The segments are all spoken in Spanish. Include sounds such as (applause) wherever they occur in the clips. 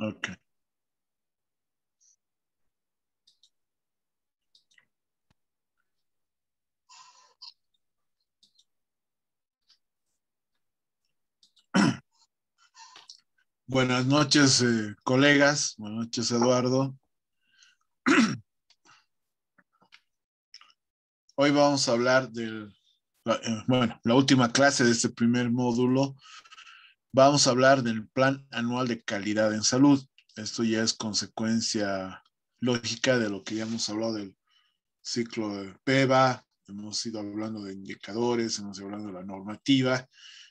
Ok. (clears throat) Buenas noches, eh, colegas. Buenas noches, Eduardo. (clears throat) Hoy vamos a hablar del, eh, bueno, la última clase de este primer módulo. Vamos a hablar del Plan Anual de Calidad en Salud. Esto ya es consecuencia lógica de lo que ya hemos hablado del ciclo de PEVA, hemos ido hablando de indicadores, hemos ido hablando de la normativa.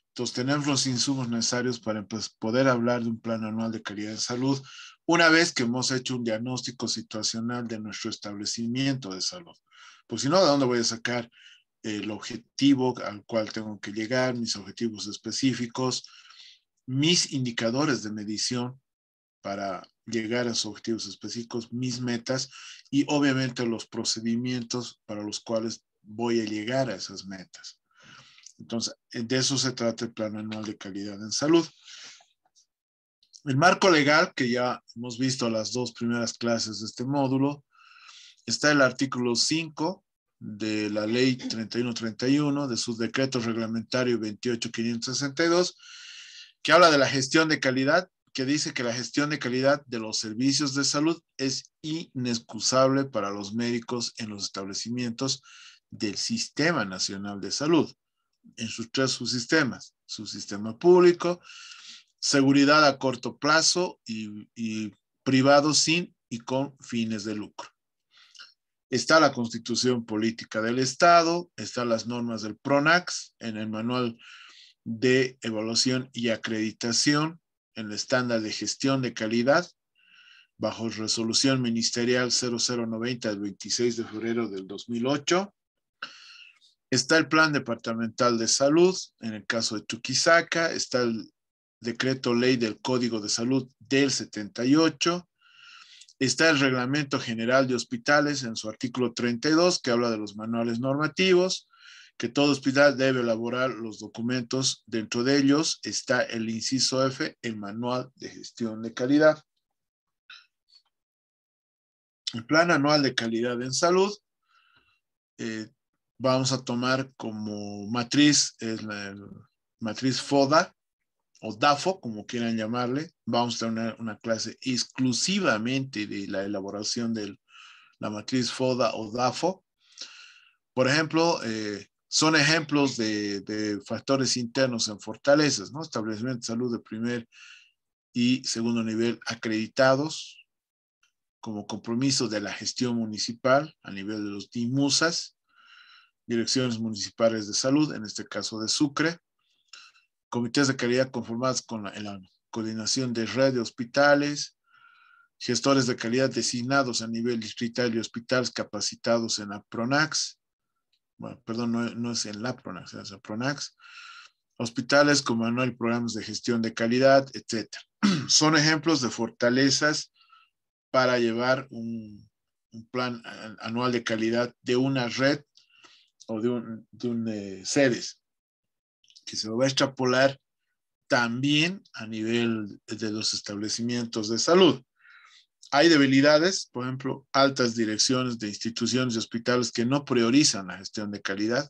Entonces, tenemos los insumos necesarios para pues, poder hablar de un plan anual de calidad de salud una vez que hemos hecho un diagnóstico situacional de nuestro establecimiento de salud. Pues si no, ¿de dónde voy a sacar el objetivo al cual tengo que llegar, mis objetivos específicos, mis indicadores de medición para llegar a esos objetivos específicos, mis metas y obviamente los procedimientos para los cuales voy a llegar a esas metas. Entonces, de eso se trata el Plan Anual de Calidad en Salud. El marco legal, que ya hemos visto las dos primeras clases de este módulo, está el artículo 5 de la ley 3131, de su decreto reglamentario 28562, que habla de la gestión de calidad, que dice que la gestión de calidad de los servicios de salud es inexcusable para los médicos en los establecimientos del Sistema Nacional de Salud en sus tres subsistemas, su sistema público, seguridad a corto plazo y, y privado sin y con fines de lucro. Está la constitución política del Estado, están las normas del PRONAX en el manual de evaluación y acreditación, en el estándar de gestión de calidad, bajo resolución ministerial 0090 del 26 de febrero del 2008, Está el Plan Departamental de Salud, en el caso de Chuquisaca, está el Decreto Ley del Código de Salud del 78, está el Reglamento General de Hospitales en su artículo 32, que habla de los manuales normativos, que todo hospital debe elaborar los documentos. Dentro de ellos está el inciso F, el Manual de Gestión de Calidad. El Plan Anual de Calidad en Salud eh, vamos a tomar como matriz es la, matriz FODA o DAFO, como quieran llamarle. Vamos a tener una, clase exclusivamente de la elaboración de la matriz FODA o DAFO. Por ejemplo, eh, son ejemplos de, factores internos en fortalezas, ¿no? Establecimiento de salud de primer y segundo nivel acreditados como compromiso de la gestión municipal a nivel de los DIMUSAS, direcciones municipales de salud, en este caso de Sucre, comités de calidad conformados con la, la coordinación de red de hospitales, gestores de calidad designados a nivel distrital y hospitales capacitados en la PRONAX, bueno, perdón, no, es en la PRONAX, es la PRONAX, hospitales con manual programas de gestión de calidad, etc. (clears throat) Son ejemplos de fortalezas para llevar un, plan anual de calidad de una red o de un, de eh, sedes que se va a extrapolar también a nivel de los establecimientos de salud. Hay debilidades, por ejemplo, altas direcciones de instituciones y hospitales que no priorizan la gestión de calidad.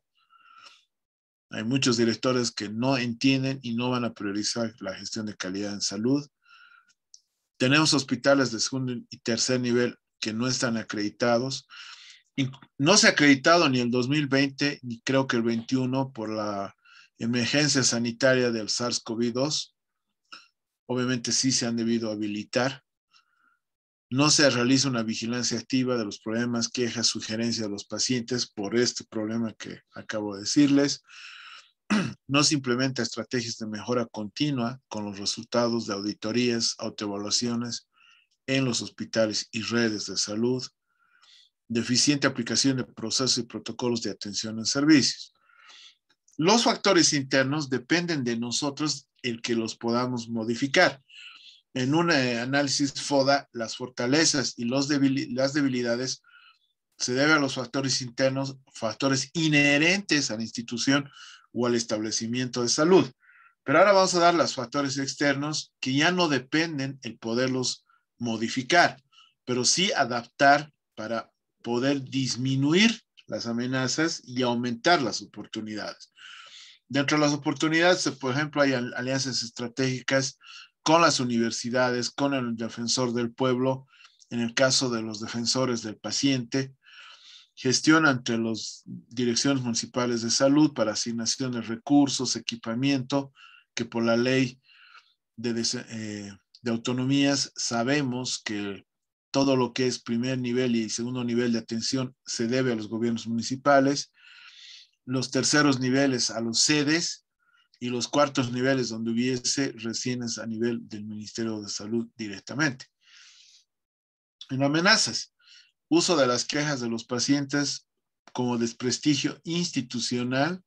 Hay muchos directores que no entienden y no van a priorizar la gestión de calidad en salud. Tenemos hospitales de segundo y tercer nivel que no están acreditados no se ha acreditado ni el 2020 ni creo que el 21 por la emergencia sanitaria del SARS-CoV-2. Obviamente sí se han debido habilitar. No se realiza una vigilancia activa de los problemas, quejas, sugerencias de los pacientes por este problema que acabo de decirles. (clears throat) No se implementa estrategias de mejora continua con los resultados de auditorías, autoevaluaciones en los hospitales y redes de salud deficiente aplicación de procesos y protocolos de atención en servicios. Los factores internos dependen de nosotros el que los podamos modificar. En un eh, análisis FODA, las fortalezas y los las debilidades se deben a los factores internos, factores inherentes a la institución o al establecimiento de salud. Pero ahora vamos a dar los factores externos que ya no dependen el poderlos modificar, pero sí adaptar para poder disminuir las amenazas y aumentar las oportunidades. Dentro de las oportunidades, por ejemplo, hay alianzas estratégicas con las universidades, con el defensor del pueblo, en el caso de los defensores del paciente, gestión entre las direcciones municipales de salud para asignación de recursos, equipamiento, que por la ley de, eh, de autonomías sabemos que todo lo que es primer nivel y segundo nivel de atención se debe a los gobiernos municipales, los terceros niveles a los sedes y los cuartos niveles donde hubiese recién a nivel del Ministerio de Salud directamente. En amenazas, uso de las quejas de los pacientes como desprestigio institucional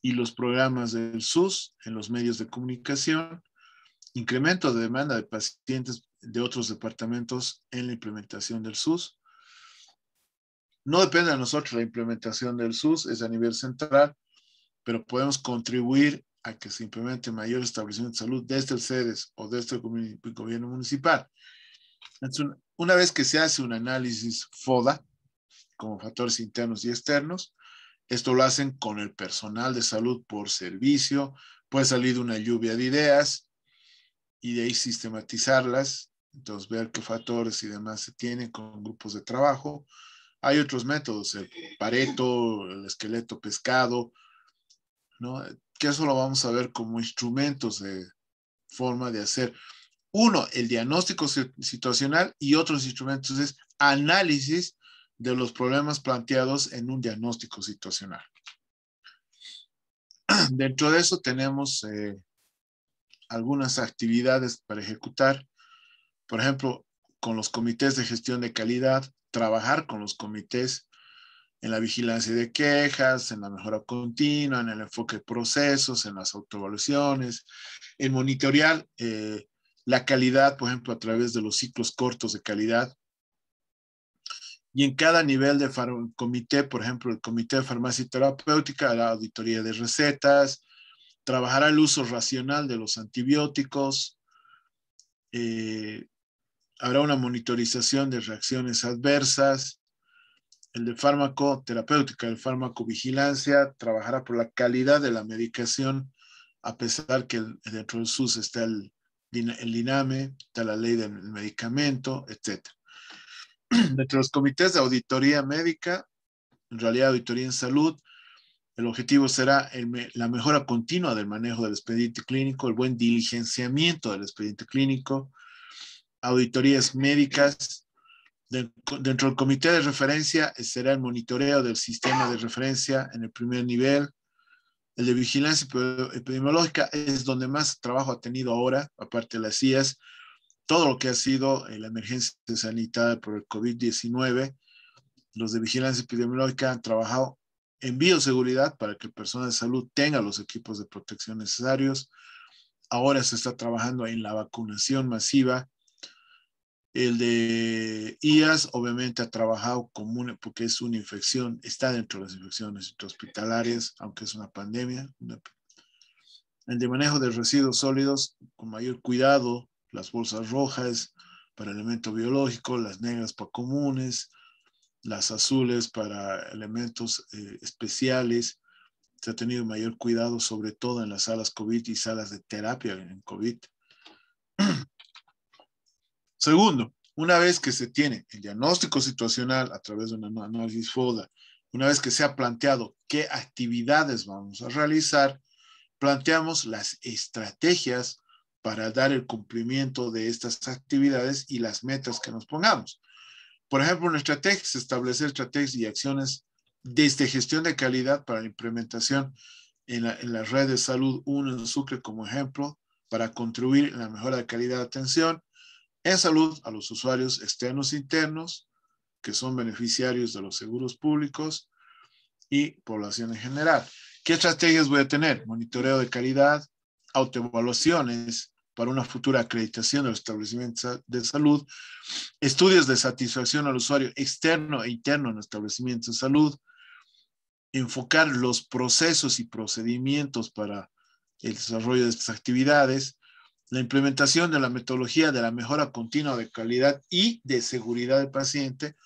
y los programas del SUS en los medios de comunicación, incremento de demanda de pacientes de otros departamentos en la implementación del SUS. No depende de nosotros la implementación del SUS, es a nivel central, pero podemos contribuir a que se implemente mayor establecimiento de salud desde el SEDES o desde el gobierno municipal. una vez que se hace un análisis FODA, como factores internos y externos, esto lo hacen con el personal de salud por servicio, puede salir una lluvia de ideas y de ahí sistematizarlas, entonces ver qué factores y demás se tienen con grupos de trabajo. Hay otros métodos, el pareto, el esqueleto pescado, ¿no? que eso lo vamos a ver como instrumentos de forma de hacer. Uno, el diagnóstico situacional y otros instrumentos es análisis de los problemas planteados en un diagnóstico situacional. (clears throat) Dentro de eso tenemos eh, algunas actividades para ejecutar. Por ejemplo, con los comités de gestión de calidad, trabajar con los comités en la vigilancia de quejas, en la mejora continua, en el enfoque de procesos, en las autoevaluaciones, en monitorear eh, la calidad, por ejemplo, a través de los ciclos cortos de calidad, y en cada nivel de comité, por ejemplo, el comité de farmacia terapéutica, la auditoría de recetas, trabajará el uso racional de los antibióticos, eh, habrá una monitorización de reacciones adversas, el de fármaco terapéutica, el fármaco vigilancia, trabajará por la calidad de la medicación, a pesar que dentro del SUS está el, el INAME, está la ley del medicamento, etcétera. (clears throat) Dentro de los comités de auditoría médica, en realidad auditoría en salud, el objetivo será la mejora continua del manejo del expediente clínico, el buen diligenciamiento del expediente clínico, auditorías médicas. Dentro del comité de referencia será el monitoreo del sistema de referencia en el primer nivel. El de vigilancia epidemiológica es donde más trabajo ha tenido ahora, aparte de las CIAS, todo lo que ha sido la emergencia sanitaria por el COVID-19. Los de vigilancia epidemiológica han trabajado en bioseguridad para que el personal de salud tenga los equipos de protección necesarios. Ahora se está trabajando en la vacunación masiva. El de IAS obviamente ha trabajado común porque es una infección, está dentro de las infecciones hospitalarias, aunque es una pandemia. El de manejo de residuos sólidos con mayor cuidado, las bolsas rojas para elementos biológicos, las negras para comunes, las azules para elementos eh, especiales. Se ha tenido mayor cuidado, sobre todo en las salas COVID y salas de terapia en COVID. Segundo, una vez que se tiene el diagnóstico situacional a través de un análisis FODA, una vez que se ha planteado qué actividades vamos a realizar, planteamos las estrategias para dar el cumplimiento de estas actividades y las metas que nos pongamos. Por ejemplo, una estrategia es establecer estrategias y acciones desde gestión de calidad para la implementación en la, red de salud 1 en Sucre como ejemplo para contribuir en la mejora de calidad de atención en salud a los usuarios externos e internos que son beneficiarios de los seguros públicos y población en general. ¿Qué estrategias voy a tener? Monitoreo de calidad, autoevaluaciones, para una futura acreditación de los establecimientos de salud, estudios de satisfacción al usuario externo e interno en establecimientos de salud, enfocar los procesos y procedimientos para el desarrollo de estas actividades, la implementación de la metodología de la mejora continua de calidad y de seguridad del paciente,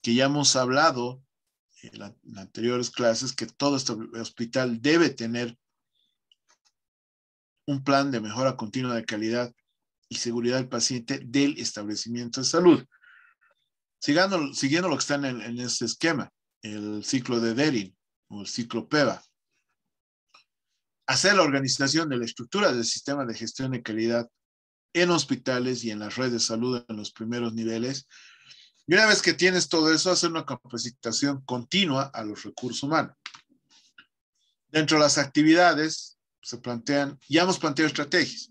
que ya hemos hablado en, en anteriores clases, que todo este hospital debe tener un plan de mejora continua de calidad y seguridad del paciente del establecimiento de salud. Siguiendo, siguiendo lo que está en, en este esquema, el ciclo de Derin o el ciclo PEVA. Hacer la organización de la estructura del sistema de gestión de calidad en hospitales y en las redes de salud en los primeros niveles. Y una vez que tienes todo eso, hacer una capacitación continua a los recursos humanos. Dentro de las actividades se plantean, ya hemos planteado estrategias.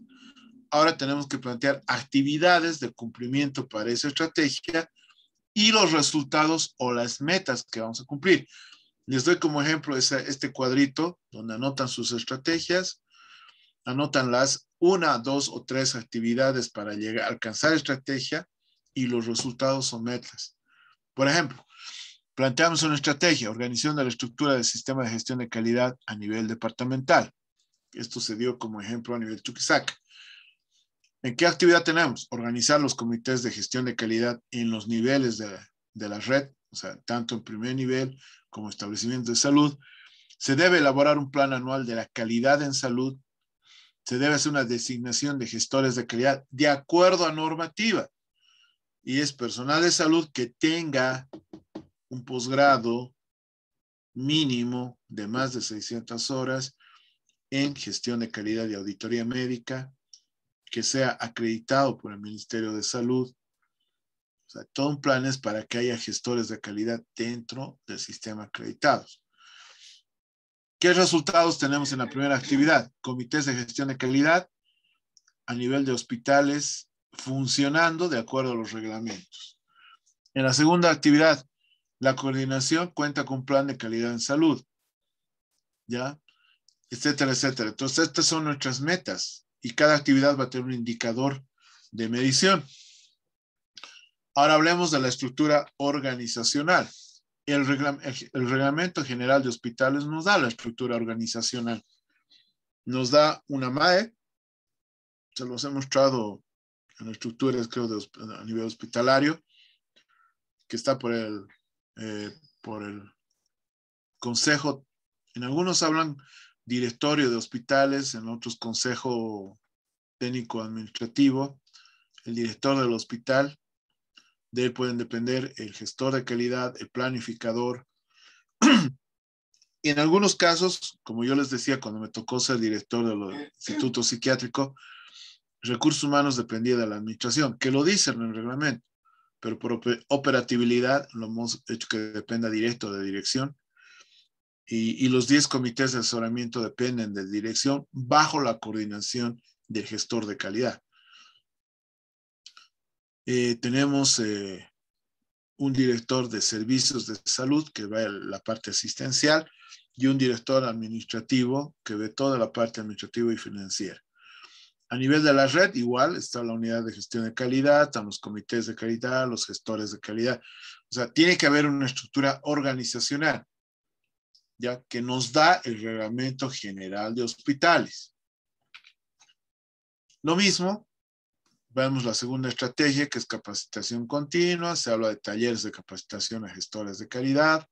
Ahora tenemos que plantear actividades de cumplimiento para esa estrategia y los resultados o las metas que vamos a cumplir. Les doy como ejemplo este cuadrito donde anotan sus estrategias, anotan las una, dos o tres actividades para llegar alcanzar estrategia y los resultados o metas. Por ejemplo, planteamos una estrategia, organización de la estructura del sistema de gestión de calidad a nivel departamental. Esto se dio como ejemplo a nivel Chuquisaca. ¿En qué actividad tenemos? Organizar los comités de gestión de calidad en los niveles de la red, o sea, tanto en primer nivel como establecimiento de salud. Se debe elaborar un plan anual de la calidad en salud. Se debe hacer una designación de gestores de calidad de acuerdo a normativa. Y es personal de salud que tenga un posgrado mínimo de más de 600 horas en gestión de calidad y auditoría médica, que sea acreditado por el Ministerio de Salud. O sea, todo un plan es para que haya gestores de calidad dentro del sistema acreditados. ¿Qué resultados tenemos en la primera actividad? Comités de gestión de calidad a nivel de hospitales funcionando de acuerdo a los reglamentos. En la segunda actividad, la coordinación cuenta con un plan de calidad en salud. ¿Ya? etcétera, etcétera. Entonces, estas son nuestras metas y cada actividad va a tener un indicador de medición. Ahora hablemos de la estructura organizacional. El, el, reglamento general de hospitales nos da la estructura organizacional. Nos da una MAE, se los he mostrado en estructuras, creo, de, a nivel hospitalario, que está por el, eh, por el consejo. En algunos hablan directorio de hospitales, en otros consejo técnico administrativo, el director del hospital, de él pueden depender el gestor de calidad, el planificador. y en algunos casos, como yo les decía cuando me tocó ser director del instituto psiquiátrico, recursos humanos dependía de la administración, que lo dicen en el reglamento, pero por operatividad lo hemos hecho que dependa directo de dirección y, los 10 comités de asesoramiento dependen de dirección bajo la coordinación del gestor de calidad. Eh, tenemos eh, un director de servicios de salud que ve la parte asistencial y un director administrativo que ve toda la parte administrativa y financiera. A nivel de la red, igual está la unidad de gestión de calidad, están los comités de calidad, los gestores de calidad. O sea, tiene que haber una estructura organizacional ya que nos da el reglamento general de hospitales. Lo mismo, vemos la segunda estrategia, que es capacitación continua, se habla de talleres de capacitación a gestores de calidad,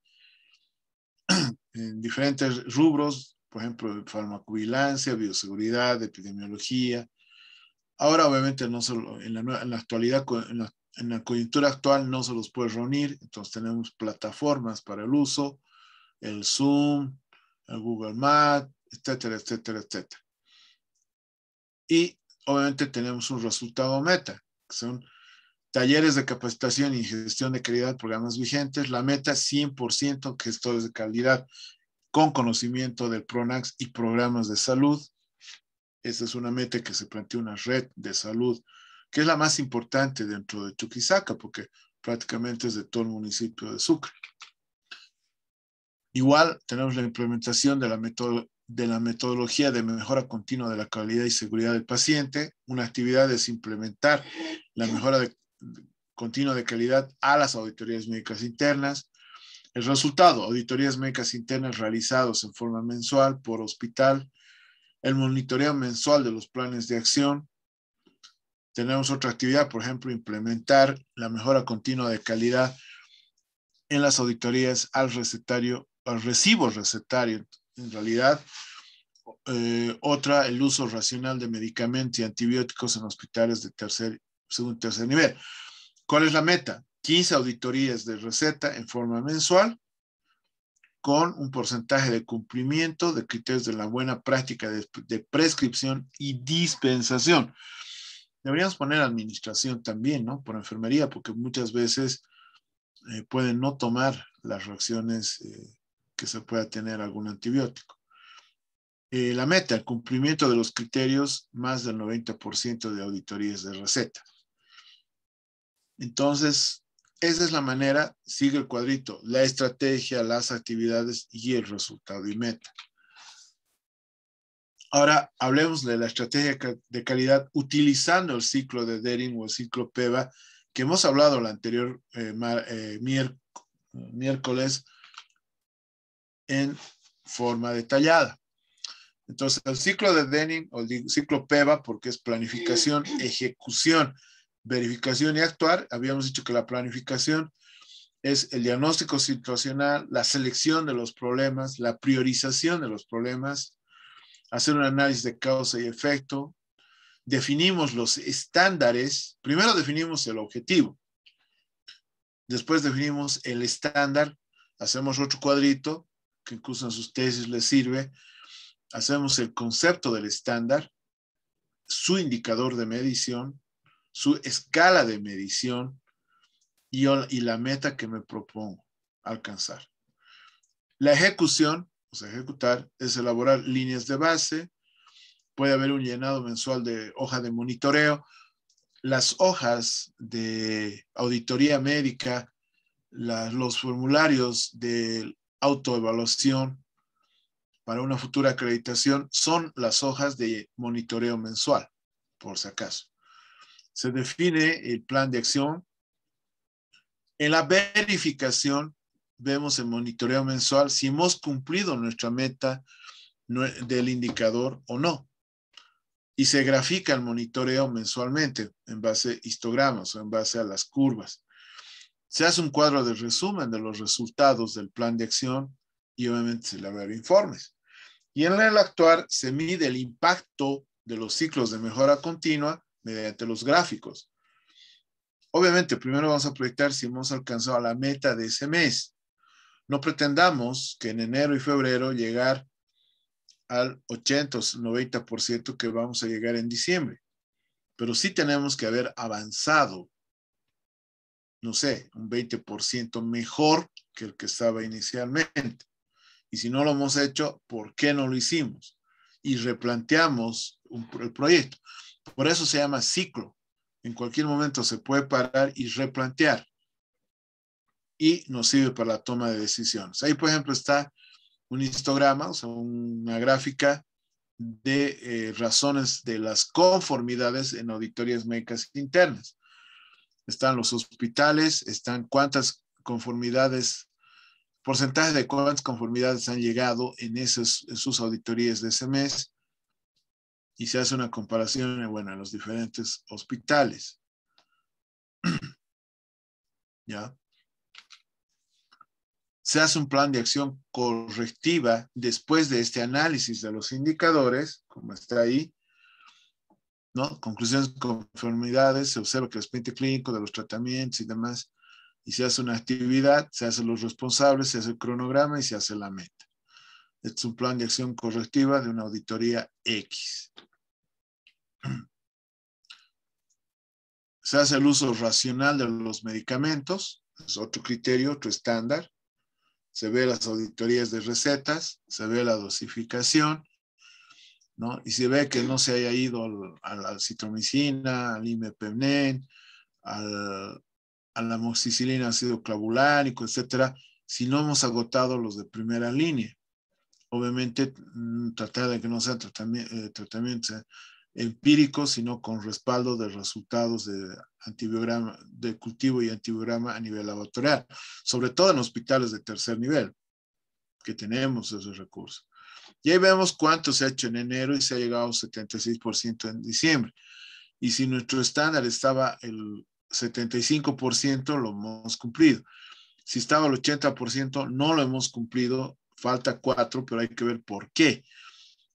(clears throat) en diferentes rubros, por ejemplo, farmacovigilancia, bioseguridad, epidemiología. Ahora, obviamente, no solo en la, en la actualidad, en la, en la coyuntura actual no se los puede reunir, entonces tenemos plataformas para el uso, el Zoom, el Google Maps, etcétera, etcétera, etcétera. Y obviamente tenemos un resultado meta, que son talleres de capacitación y gestión de calidad, programas vigentes. La meta 100% gestores de calidad con conocimiento del PRONAX y programas de salud. Esa es una meta que se plantea una red de salud, que es la más importante dentro de Chuquisaca, porque prácticamente es de todo el municipio de Sucre. Igual tenemos la implementación de la, de la metodología de mejora continua de la calidad y seguridad del paciente. Una actividad es implementar la mejora continua de calidad a las auditorías médicas internas. El resultado, auditorías médicas internas realizados en forma mensual por hospital el monitoreo mensual de los planes de acción. Tenemos otra actividad, por ejemplo, implementar la mejora continua de calidad en las auditorías al recetario, al recibo recetario. En realidad, eh, otra, el uso racional de medicamentos y antibióticos en hospitales de tercer, segundo y tercer nivel. ¿Cuál es la meta? 15 auditorías de receta en forma mensual con un porcentaje de cumplimiento de criterios de la buena práctica de, prescripción y dispensación. Deberíamos poner administración también, ¿no? Por enfermería, porque muchas veces eh, pueden no tomar las reacciones eh, que se pueda tener algún antibiótico. Eh, la meta, el cumplimiento de los criterios, más del 90% de auditorías de receta. Entonces, esa es la manera, sigue el cuadrito, la estrategia, las actividades y el resultado y meta. Ahora hablemos de la estrategia de calidad utilizando el ciclo de Dering o el ciclo PEVA que hemos hablado el anterior eh, eh, miércoles en forma detallada. Entonces, el ciclo de Denning o el ciclo PEVA, porque es planificación, ejecución verificación y actuar, habíamos dicho que la planificación es el diagnóstico situacional, la selección de los problemas, la priorización de los problemas, hacer un análisis de causa y efecto, definimos los estándares, primero definimos el objetivo, después definimos el estándar, hacemos otro cuadrito que en sus tesis les sirve, hacemos el concepto del estándar, su indicador de medición, su escala de medición y, y la meta que me propongo alcanzar. La ejecución, o sea, ejecutar, es elaborar líneas de base, puede haber un llenado mensual de hoja de monitoreo, las hojas de auditoría médica, los formularios de autoevaluación para una futura acreditación son las hojas de monitoreo mensual, por si acaso se define el plan de acción. En la verificación vemos el monitoreo mensual si hemos cumplido nuestra meta del indicador o no. Y se grafica el monitoreo mensualmente en base a histogramas o en base a las curvas. Se hace un cuadro de resumen de los resultados del plan de acción y obviamente se ver informes. Y en el actuar se mide el impacto de los ciclos de mejora continua mediante los gráficos. Obviamente, primero vamos a proyectar si hemos alcanzado la meta de ese mes. No pretendamos que en enero y febrero llegar al 80 o 90% que vamos a llegar en diciembre. Pero sí tenemos que haber avanzado, no sé, un 20% mejor que el que estaba inicialmente. Y si no lo hemos hecho, ¿por qué no lo hicimos? Y replanteamos el proyecto. Por eso se llama ciclo. En cualquier momento se puede parar y replantear. Y nos sirve para la toma de decisiones. Ahí, por ejemplo, está un histograma, o sea, una gráfica de eh, razones de las conformidades en auditorías médicas internas. Están los hospitales, están cuántas conformidades, porcentaje de cuántas conformidades han llegado en, en sus auditorías de ese mes, y se hace una comparación, bueno, en los diferentes hospitales. (clears throat) ¿Ya? Se hace un plan de acción correctiva después de este análisis de los indicadores, como está ahí, ¿no? Conclusiones, conformidades, se observa que el expediente clínico de los tratamientos y demás, y se hace una actividad, se hacen los responsables, se hace el cronograma y se hace la meta. Este es un plan de acción correctiva de una auditoría X. (clears throat) Se hace el uso racional de los medicamentos, es otro criterio, otro estándar. Se ve las auditorías de recetas, se ve la dosificación, ¿no? Y se ve que no se haya ido a la citromicina, al imepemnen, al, a la amoxicilina ácido clavulánico, etcétera, si no hemos agotado los de primera línea. Obviamente, mm, tratar de que no sean eh, tratamientos empírico, sino con respaldo de resultados de antibiograma, de cultivo y antibiograma a nivel laboratorial, sobre todo en hospitales de tercer nivel, que tenemos esos recursos. Y ahí vemos cuánto se ha hecho en enero y se ha llegado al 76% en diciembre. Y si nuestro estándar estaba el 75%, lo hemos cumplido. Si estaba el 80%, no lo hemos cumplido, falta 4, pero hay que ver por qué.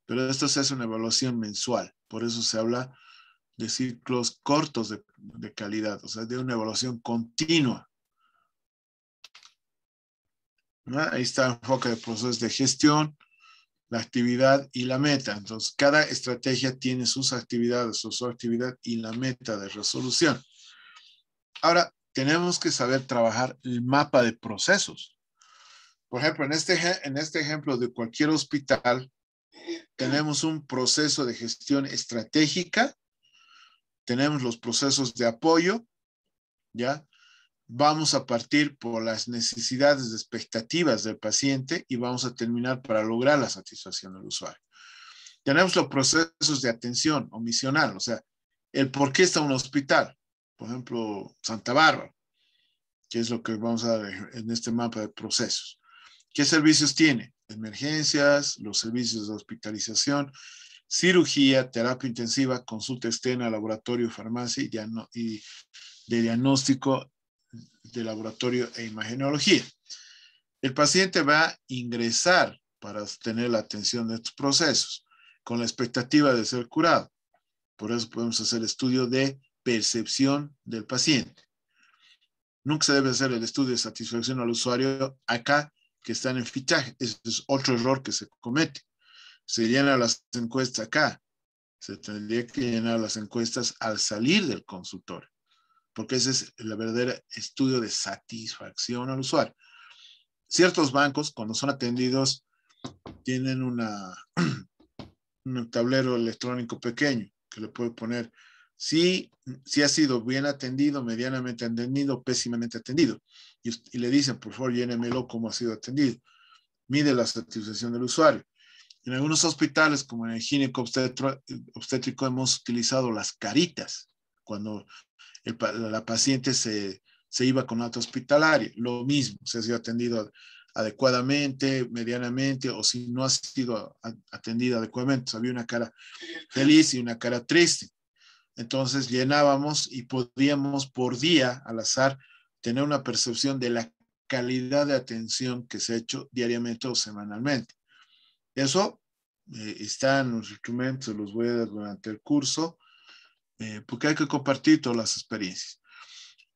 Pero esto se hace una evaluación mensual, por eso se habla de ciclos cortos de, de calidad, o sea, de una evaluación continua. Ahí está el enfoque de procesos de gestión, la actividad y la meta. Entonces, cada estrategia tiene sus actividades su actividad y la meta de resolución. Ahora, tenemos que saber trabajar el mapa de procesos. Por ejemplo, en este, en este ejemplo de cualquier hospital, tenemos un proceso de gestión estratégica, tenemos los procesos de apoyo, ¿ya? Vamos a partir por las necesidades de expectativas del paciente y vamos a terminar para lograr la satisfacción del usuario. Tenemos los procesos de atención omisional, o sea, el por qué está un hospital. Por ejemplo, Santa Bárbara, que es lo que vamos a ver en este mapa de procesos. ¿Qué servicios tiene? Emergencias, los servicios de hospitalización, cirugía, terapia intensiva, consulta externa, laboratorio, farmacia y, de diagnóstico de laboratorio e imagenología. El paciente va a ingresar para tener la atención de estos procesos con la expectativa de ser curado. Por eso podemos hacer estudio de percepción del paciente. Nunca se debe hacer el estudio de satisfacción al usuario acá que está en fichaje. Ese es otro error que se comete. Se llenan las encuestas acá. Se tendría que llenar las encuestas al salir del consultorio porque ese es el verdadero estudio de satisfacción al usuario. Ciertos bancos, cuando son atendidos, tienen una, (clears throat) un tablero electrónico pequeño que le puede poner si, si ha sido bien atendido, medianamente atendido, pésimamente atendido. Y, y le dicen, por favor, llénemelo cómo ha sido atendido. Mide la satisfacción del usuario. En algunos hospitales, como en el gineco obstétrico, hemos utilizado las caritas. Cuando la paciente se, iba con alta hospitalaria. Lo mismo, se ha sido atendido adecuadamente, medianamente, o si no ha sido atendida adecuadamente, había una cara feliz y una cara triste. Entonces llenábamos y podíamos por día, al azar, tener una percepción de la calidad de atención que se ha hecho diariamente o semanalmente. Eso eh, está en los instrumentos, los voy a dar durante el curso. Eh, porque hay que compartir todas las experiencias.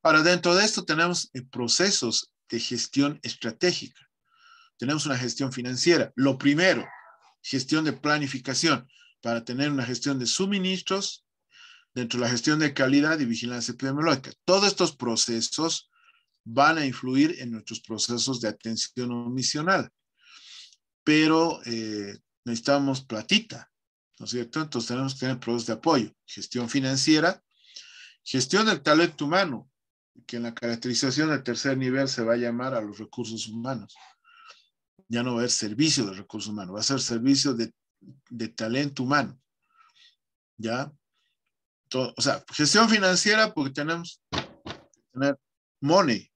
Ahora, dentro de esto tenemos eh, procesos de gestión estratégica. Tenemos una gestión financiera. Lo primero, gestión de planificación para tener una gestión de suministros dentro de la gestión de calidad y vigilancia epidemiológica. Todos estos procesos van a influir en nuestros procesos de atención omisional, pero eh, necesitamos platita, ¿no es cierto? Entonces tenemos que tener procesos de apoyo, gestión financiera, gestión del talento humano, que en la caracterización del tercer nivel se va a llamar a los recursos humanos. Ya no va a ser servicio de recursos humanos, va a ser servicio de, talento humano. ¿Ya? o sea, gestión financiera porque tenemos que tener money,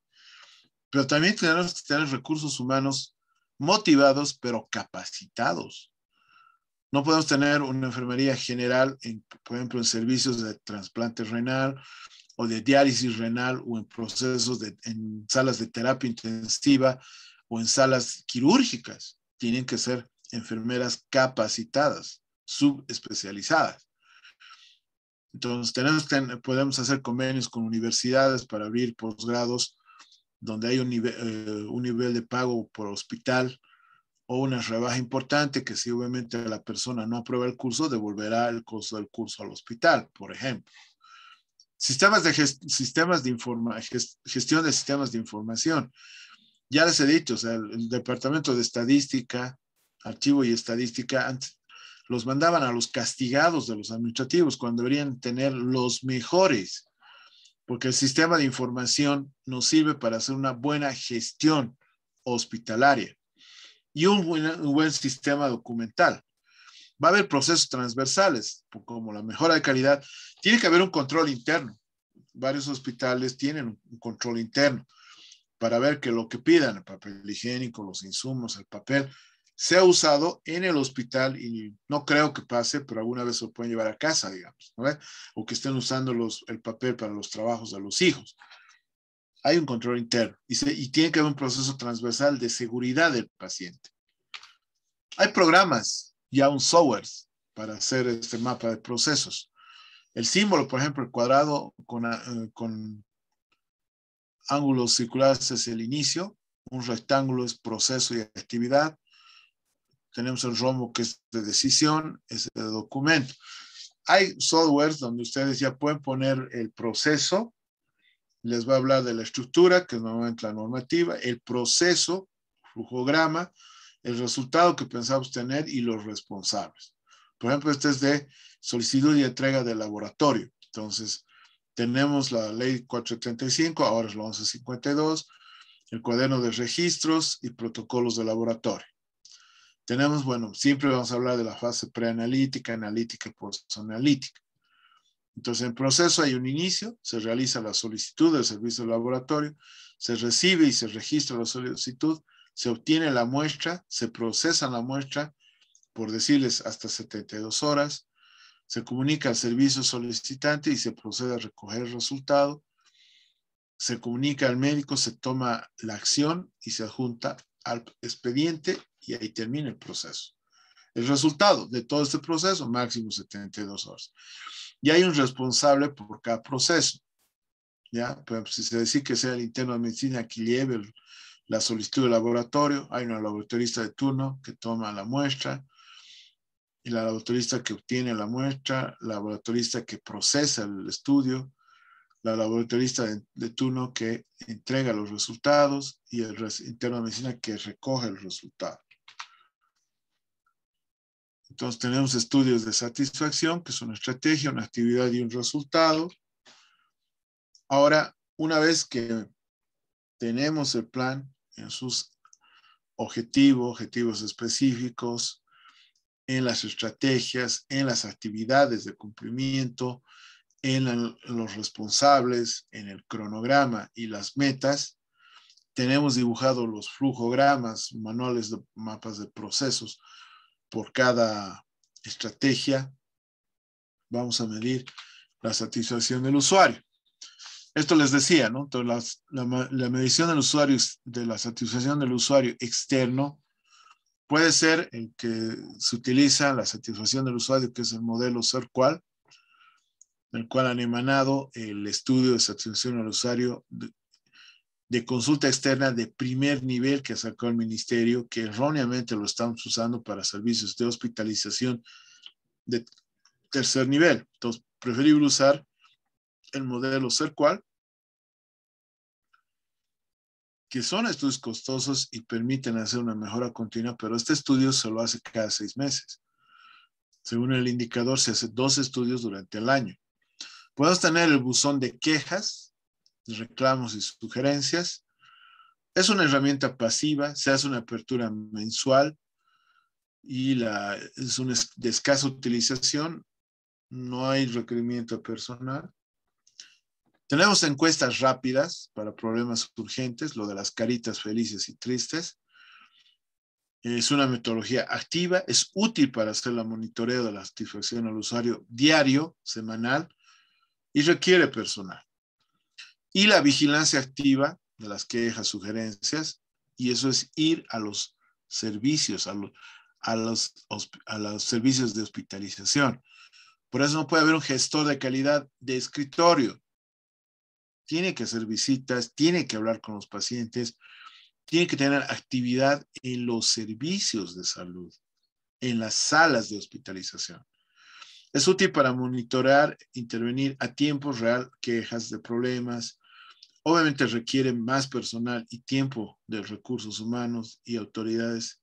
pero también tenemos que tener recursos humanos motivados, pero capacitados. No podemos tener una enfermería general, en, por ejemplo, en servicios de trasplante renal o de diálisis renal o en procesos de, en salas de terapia intensiva o en salas quirúrgicas. Tienen que ser enfermeras capacitadas, subespecializadas. Entonces, tenemos, podemos hacer convenios con universidades para abrir posgrados donde hay un nivel, eh, un nivel de pago por hospital o una rebaja importante que si obviamente la persona no aprueba el curso, devolverá el costo del curso al hospital, por ejemplo. Sistemas de, sistemas de gestión de sistemas de información. Ya les he dicho, o sea, el, Departamento de Estadística, Archivo y Estadística, antes, los mandaban a los castigados de los administrativos cuando deberían tener los mejores, porque el sistema de información nos sirve para hacer una buena gestión hospitalaria y un buen, sistema documental. Va a haber procesos transversales, como la mejora de calidad. Tiene que haber un control interno. Varios hospitales tienen un control interno para ver que lo que pidan, el papel higiénico, los insumos, el papel, se ha usado en el hospital y no creo que pase, pero alguna vez lo pueden llevar a casa, digamos, ¿no? o que estén usando el papel para los trabajos de los hijos. Hay un control interno y, y tiene que haber un proceso transversal de seguridad del paciente. Hay programas, ya un software para hacer este mapa de procesos. El símbolo, por ejemplo, el cuadrado con, eh, con ángulos circulares es el inicio, un rectángulo es proceso y actividad, tenemos el rombo que es de decisión, es de documento. Hay softwares donde ustedes ya pueden poner el proceso, les va a hablar de la estructura, que es normalmente la normativa, el proceso, flujograma, el resultado que pensamos tener y los responsables. Por ejemplo, este es de solicitud y entrega del laboratorio. Entonces, tenemos la ley 435, ahora es la 1152, el cuaderno de registros y protocolos de laboratorio. Tenemos, bueno, siempre vamos a hablar de la fase preanalítica, analítica y postanalítica. Entonces, en proceso hay un inicio, se realiza la solicitud del servicio de laboratorio, se recibe y se registra la solicitud, se obtiene la muestra, se procesa la muestra, por decirles hasta 72 horas, se comunica al servicio solicitante y se procede a recoger el resultado, se comunica al médico, se toma la acción y se adjunta al expediente y ahí termina el proceso. El resultado de todo este proceso, máximo 72 horas. Y hay un responsable por cada proceso. ¿ya? si se decide que sea el interno de medicina que lleve la solicitud de laboratorio, hay una laboratorista de turno que toma la muestra, y la laboratorista que obtiene la muestra, la laboratorista que procesa el estudio, la laboratorista de, turno que entrega los resultados y el interno de medicina que recoge el resultado. Entonces tenemos estudios de satisfacción, que es una estrategia, una actividad y un resultado. Ahora, una vez que tenemos el plan en sus objetivos, objetivos específicos, en las estrategias, en las actividades de cumplimiento, en los responsables, en el cronograma y las metas, tenemos dibujado los flujogramas, manuales de mapas de procesos por cada estrategia, vamos a medir la satisfacción del usuario. Esto les decía, ¿no? Entonces, la, medición del usuario, de la satisfacción del usuario externo, puede ser el que se utiliza la satisfacción del usuario, que es el modelo ser cual, el cual han emanado el estudio de satisfacción del usuario consulta externa de primer nivel que sacó el ministerio, que erróneamente lo estamos usando para servicios de hospitalización de tercer nivel. Entonces, preferible usar el modelo ser cual, que son estudios costosos y permiten hacer una mejora continua, pero este estudio se lo hace cada seis meses. Según el indicador, se hace dos estudios durante el año. Podemos tener el buzón de quejas, reclamos y sugerencias. Es una herramienta pasiva, se hace una apertura mensual y es una de escasa utilización, no hay requerimiento personal. Tenemos encuestas rápidas para problemas urgentes, lo de las caritas felices y tristes. Es una metodología activa, es útil para hacer la monitoreo de la satisfacción al usuario diario, semanal, y requiere personal y la vigilancia activa de las quejas, sugerencias, y eso es ir a los servicios, a, a, los, a los servicios de hospitalización. Por eso no puede haber un gestor de calidad de escritorio. Tiene que hacer visitas, tiene que hablar con los pacientes, tiene que tener actividad en los servicios de salud, en las salas de hospitalización. Es útil para monitorear, intervenir a tiempo real quejas de problemas, Obviamente requiere más personal y tiempo de recursos humanos y autoridades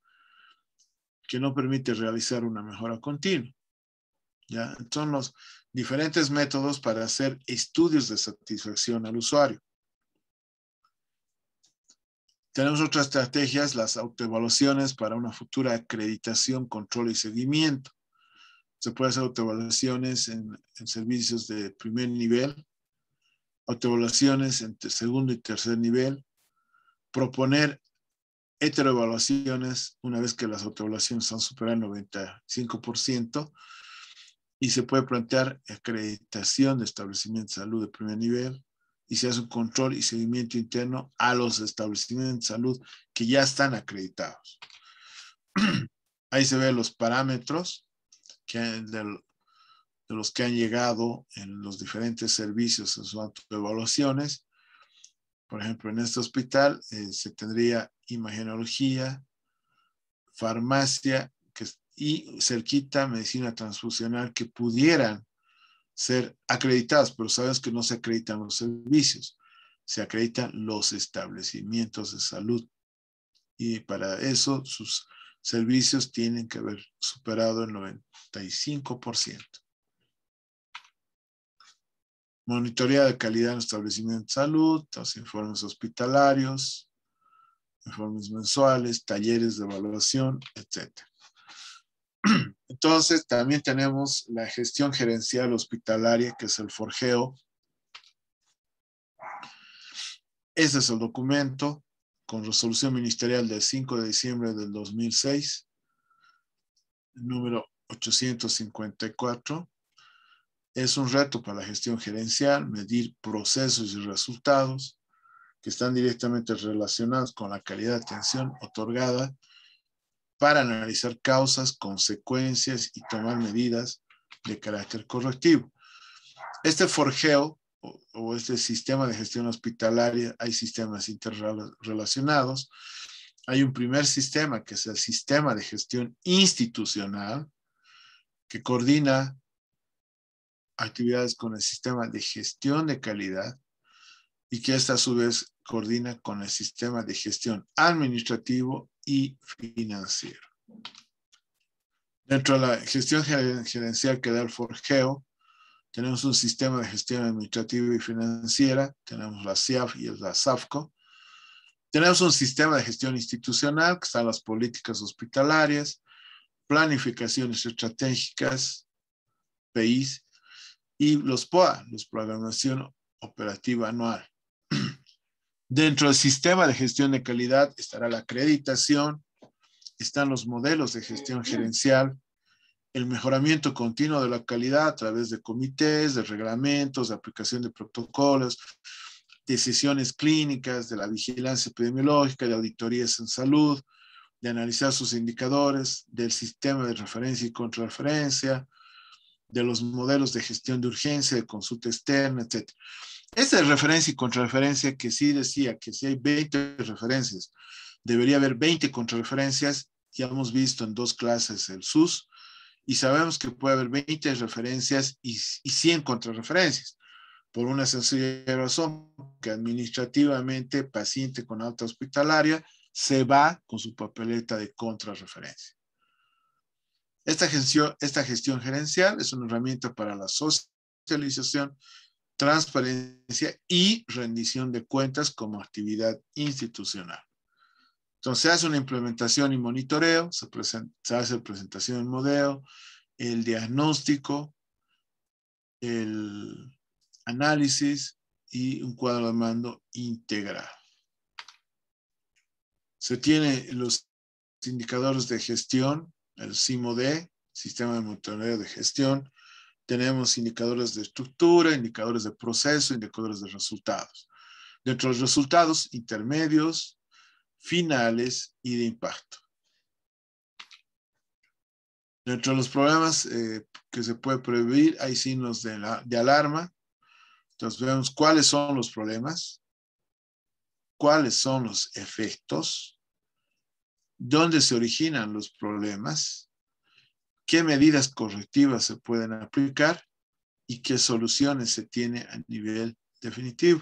que no permite realizar una mejora continua. ¿ya? Son los diferentes métodos para hacer estudios de satisfacción al usuario. Tenemos otras estrategias, las autoevaluaciones para una futura acreditación, control y seguimiento. Se puede hacer autoevaluaciones en, en servicios de primer nivel, autoevaluaciones entre segundo y tercer nivel, proponer heteroevaluaciones una vez que las autoevaluaciones han superado el 95% y se puede plantear acreditación de establecimientos de salud de primer nivel y se hace un control y seguimiento interno a los establecimientos de salud que ya están acreditados. (clears throat) Ahí se ven los parámetros que, de, los que han llegado en los diferentes servicios en sus autoevaluaciones. Por ejemplo, en este hospital eh, se tendría imagenología, farmacia y cerquita medicina transfusional que pudieran ser acreditados, pero sabes que no se acreditan los servicios, se acreditan los establecimientos de salud. Y para eso sus servicios tienen que haber superado el 95%. Monitoría de calidad en establecimientos de salud, los informes hospitalarios, informes mensuales, talleres de evaluación, etc. Entonces, también tenemos la gestión gerencial hospitalaria, que es el forjeo. Ese es el documento con resolución ministerial del 5 de diciembre del 2006, número 854. Es un reto para la gestión gerencial, medir procesos y resultados que están directamente relacionados con la calidad de atención otorgada para analizar causas, consecuencias y tomar medidas de carácter correctivo. Este forjeo o, este sistema de gestión hospitalaria, hay sistemas interrelacionados. Hay un primer sistema que es el sistema de gestión institucional que coordina actividades con el sistema de gestión de calidad y que esta a su vez coordina con el sistema de gestión administrativo y financiero. Dentro de la gestión gerencial que da el forjeo, tenemos un sistema de gestión administrativa y financiera, tenemos la CIAF y la SAFCO. Tenemos un sistema de gestión institucional, que están las políticas hospitalarias, planificaciones estratégicas, PIs, y los POA, los programación operativa anual. (clears throat) Dentro del sistema de gestión de calidad estará la acreditación, están los modelos de gestión gerencial, el mejoramiento continuo de la calidad a través de comités, de reglamentos, de aplicación de protocolos, decisiones clínicas, de la vigilancia epidemiológica, de auditorías en salud, de analizar sus indicadores, del sistema de referencia y contrarreferencia, de los modelos de gestión de urgencia, de consulta externa, etc. Esta es referencia y contrarreferencia que sí decía que si hay 20 referencias, debería haber 20 contrarreferencias. Ya hemos visto en dos clases el SUS y sabemos que puede haber 20 referencias y, y 100 contrarreferencias por una sencilla razón que administrativamente paciente con alta hospitalaria se va con su papeleta de contrarreferencia. Esta gestión, gerencial es una herramienta para la socialización transparencia y rendición de cuentas como actividad institucional. Entonces se hace una implementación y monitoreo, se, se hace presentación del modelo, el diagnóstico, el análisis y un cuadro de mando integral. Se tiene los indicadores de gestión, el CIMOD, Sistema de Monitoreo de Gestión, tenemos indicadores de estructura, indicadores de proceso, indicadores de resultados. Dentro de los resultados intermedios, finales y de impacto. Dentro de los problemas eh, que se puede prevenir, hay signos de, de alarma. Entonces vemos cuáles son los problemas, cuáles son los efectos, dónde se originan los problemas, qué medidas correctivas se pueden aplicar y qué soluciones se tiene a nivel definitivo.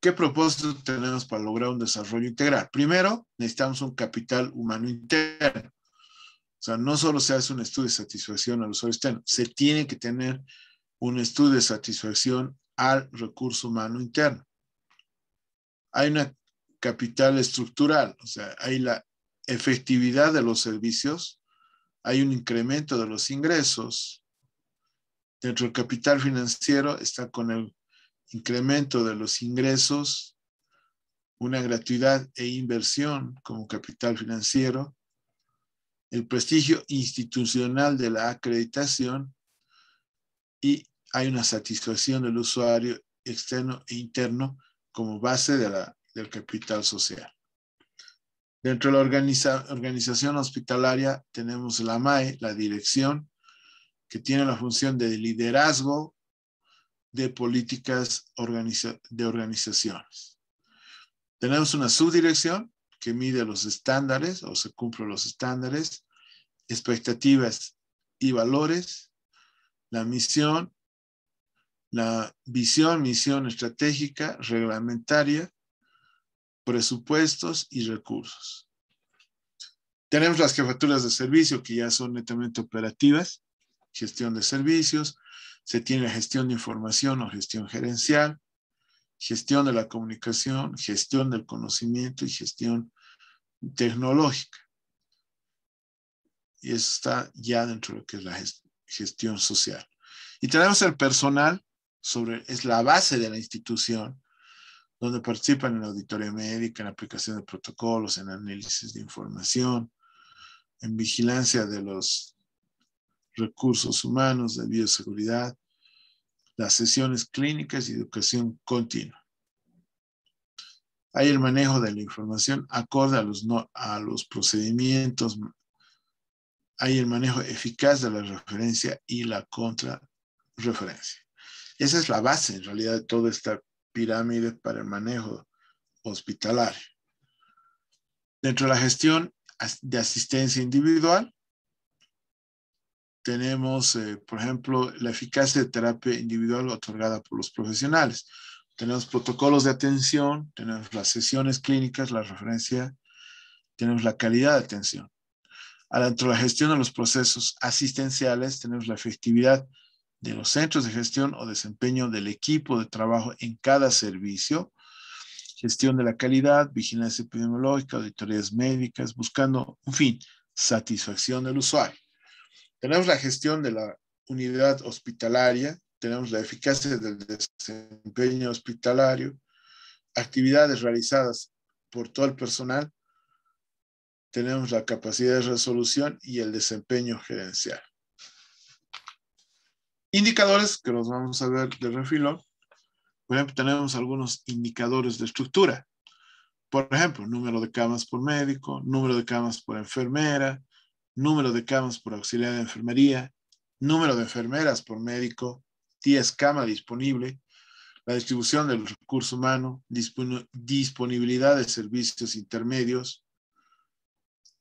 ¿Qué propósito tenemos para lograr un desarrollo integral? Primero, necesitamos un capital humano interno. O sea, no solo se hace un estudio de satisfacción al usuario externo, se tiene que tener un estudio de satisfacción al recurso humano interno. Hay una capital estructural, o sea, hay la efectividad de los servicios, hay un incremento de los ingresos. Dentro del capital financiero está con el incremento de los ingresos, una gratuidad e inversión como capital financiero, el prestigio institucional de la acreditación y hay una satisfacción del usuario externo e interno como base de la, del capital social. Dentro de la organización hospitalaria tenemos la MAE, la dirección, que tiene la función de liderazgo de políticas de organizaciones. Tenemos una subdirección que mide los estándares o se cumplen los estándares, expectativas y valores, la misión, la visión, misión estratégica, reglamentaria, presupuestos y recursos. Tenemos las jefaturas de servicio que ya son netamente operativas, gestión de servicios, se tiene la gestión de información o gestión gerencial, gestión de la comunicación, gestión del conocimiento y gestión tecnológica. Y eso está ya dentro de lo que es la gestión social. Y tenemos el personal, sobre, es la base de la institución, donde participan en la auditoría médica, en la aplicación de protocolos, en análisis de información, en vigilancia de los recursos humanos, de bioseguridad, las sesiones clínicas y educación continua. Hay el manejo de la información acorde a los, a los procedimientos. Hay el manejo eficaz de la referencia y la contrarreferencia. Esa es la base, en realidad, de toda esta pirámide para el manejo hospitalario. Dentro de la gestión de asistencia individual, tenemos, eh, por ejemplo, la eficacia de terapia individual otorgada por los profesionales. Tenemos protocolos de atención, tenemos las sesiones clínicas, la referencia, tenemos la calidad de atención. Dentro de la gestión de los procesos asistenciales, tenemos la efectividad de los centros de gestión o desempeño del equipo de trabajo en cada servicio, gestión de la calidad, vigilancia epidemiológica, auditorías médicas, buscando, en fin, satisfacción del usuario. Tenemos la gestión de la unidad hospitalaria, tenemos la eficacia del desempeño hospitalario, actividades realizadas por todo el personal, tenemos la capacidad de resolución y el desempeño gerencial. Indicadores que los vamos a ver de refilón. Por ejemplo, tenemos algunos indicadores de estructura. Por ejemplo, número de camas por médico, número de camas por enfermera, número de camas por auxiliar de enfermería, número de enfermeras por médico, 10 camas disponible, la distribución del recurso humano, disponibilidad de servicios intermedios,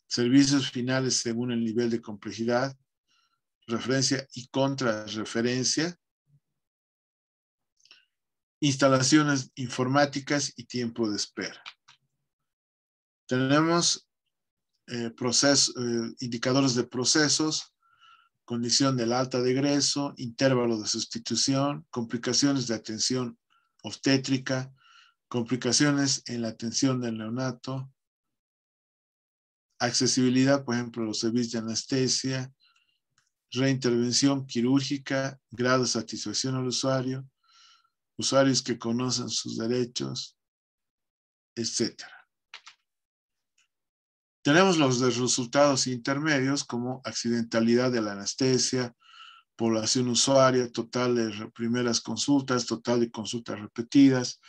servicios finales según el nivel de complejidad, referencia y contrarreferencia, instalaciones informáticas y tiempo de espera. Tenemos eh, eh, indicadores de procesos, condición del alta de egreso, intervalo de sustitución, complicaciones de atención obstétrica, complicaciones en la atención del neonato, accesibilidad, por ejemplo, los servicios de anestesia, reintervención quirúrgica, grado de satisfacción al usuario, usuarios que conocen sus derechos, etcétera. Tenemos los resultados intermedios como accidentalidad de la anestesia, población usuaria, total de primeras consultas, total de consultas repetidas,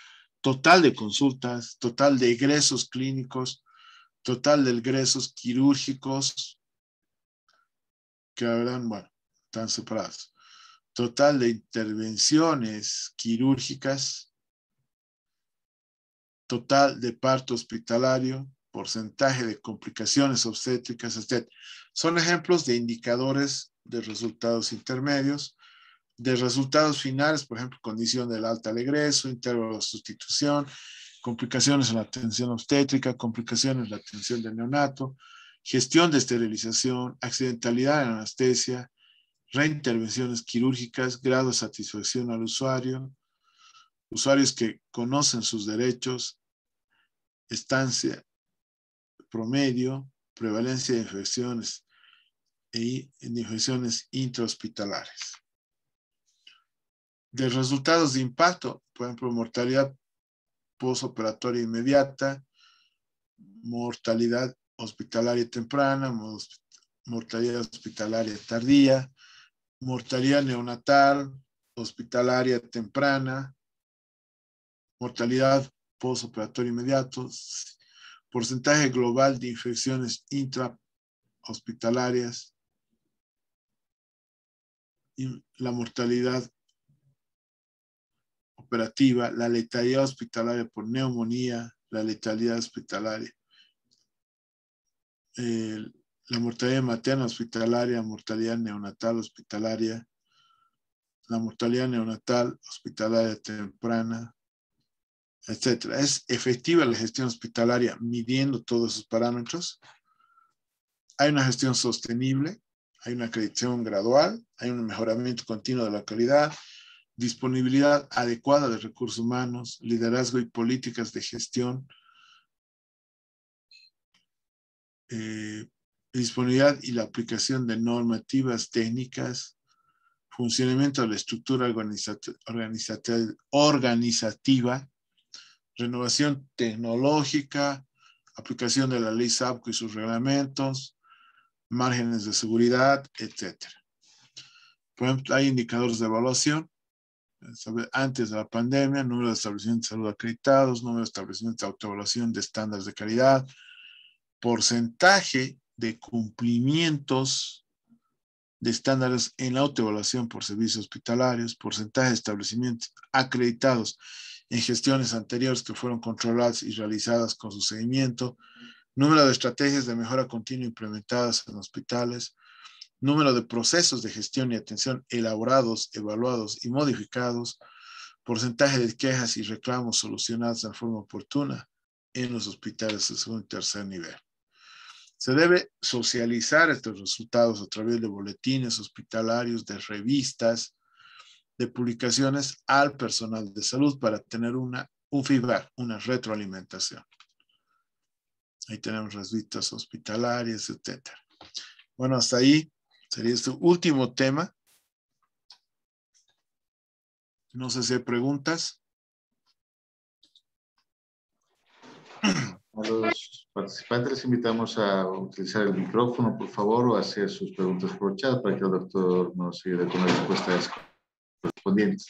total de consultas, total de egresos clínicos, total de egresos quirúrgicos, que habrán, bueno, están separados. Total de intervenciones quirúrgicas, total de parto hospitalario, porcentaje de complicaciones obstétricas, etc. Son ejemplos de indicadores de resultados intermedios, de resultados finales, por ejemplo, condición del alta al egreso, intervalo de sustitución, complicaciones en la atención obstétrica, complicaciones en la atención del neonato, gestión de esterilización, accidentalidad en anestesia, reintervenciones quirúrgicas, grado de satisfacción al usuario, usuarios que conocen sus derechos, estancia promedio, prevalencia de infecciones e infecciones intrahospitalares. De resultados de impacto, por ejemplo, mortalidad posoperatoria inmediata, mortalidad hospitalaria temprana, mortalidad hospitalaria tardía, mortalidad neonatal, hospitalaria temprana, mortalidad postoperatoria inmediato, porcentaje global de infecciones intrahospitalarias, la mortalidad operativa, la letalidad hospitalaria por neumonía, la letalidad hospitalaria, la mortalidad materna hospitalaria, mortalidad neonatal hospitalaria, la mortalidad neonatal hospitalaria temprana, etcétera. ¿Es efectiva la gestión hospitalaria midiendo todos esos parámetros? Hay una gestión sostenible, hay una acreditación gradual, hay un mejoramiento continuo de la calidad, disponibilidad adecuada de recursos humanos, liderazgo y políticas de gestión, eh, disponibilidad y la aplicación de normativas técnicas, funcionamiento de la estructura organizativa, renovación tecnológica, aplicación de la ley SAPCO y sus reglamentos, márgenes de seguridad, etc. Por ejemplo, hay indicadores de evaluación. Antes de la pandemia, número de establecimientos de salud acreditados, número de establecimientos de autoevaluación de estándares de calidad, porcentaje de cumplimientos de estándares en la autoevaluación por servicios hospitalarios, porcentaje de establecimientos acreditados en gestiones anteriores que fueron controladas y realizadas con su seguimiento, número de estrategias de mejora continua implementadas en hospitales, número de procesos de gestión y atención elaborados, evaluados y modificados, porcentaje de quejas y reclamos solucionados de forma oportuna en los hospitales de segundo y tercer nivel. Se debe socializar estos resultados a través de boletines hospitalarios, de revistas, de publicaciones al personal de salud para tener una, un feedback, una retroalimentación. Ahí tenemos las vistas hospitalarias, etc. Bueno, hasta ahí sería este último tema. No sé si hay preguntas. (clears throat) A los participantes les invitamos a utilizar el micrófono, por favor, o hacer sus preguntas por chat para que el doctor nos ayude con las respuestas correspondientes.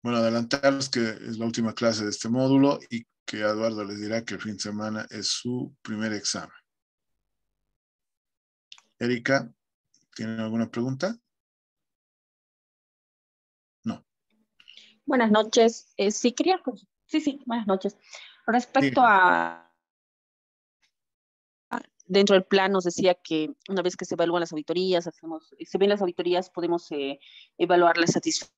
Bueno, adelantarles que es la última clase de este módulo y que Eduardo les dirá que el fin de semana es su primer examen. Erika, ¿tienen alguna pregunta? Buenas noches. Eh, sí, quería. Sí, sí, buenas noches. Respecto a. Dentro del plan nos decía que una vez que se evalúan las auditorías, hacemos, se ven las auditorías, podemos eh, evaluar la satisfacción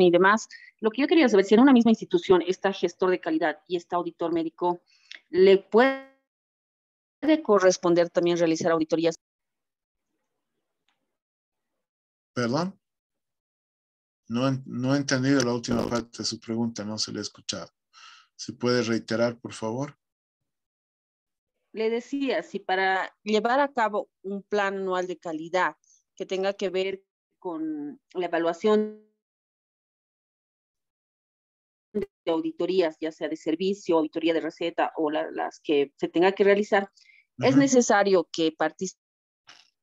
y demás. Lo que yo quería saber, si en una misma institución está gestor de calidad y está auditor médico, ¿le puede corresponder también realizar auditorías? ¿Perdón? No, no he entendido la última parte de su pregunta, no se le ha escuchado. ¿Se puede reiterar, por favor? Le decía, si para llevar a cabo un plan anual de calidad que tenga que ver con la evaluación de auditorías, ya sea de servicio, auditoría de receta o las que se tenga que realizar, es necesario que participe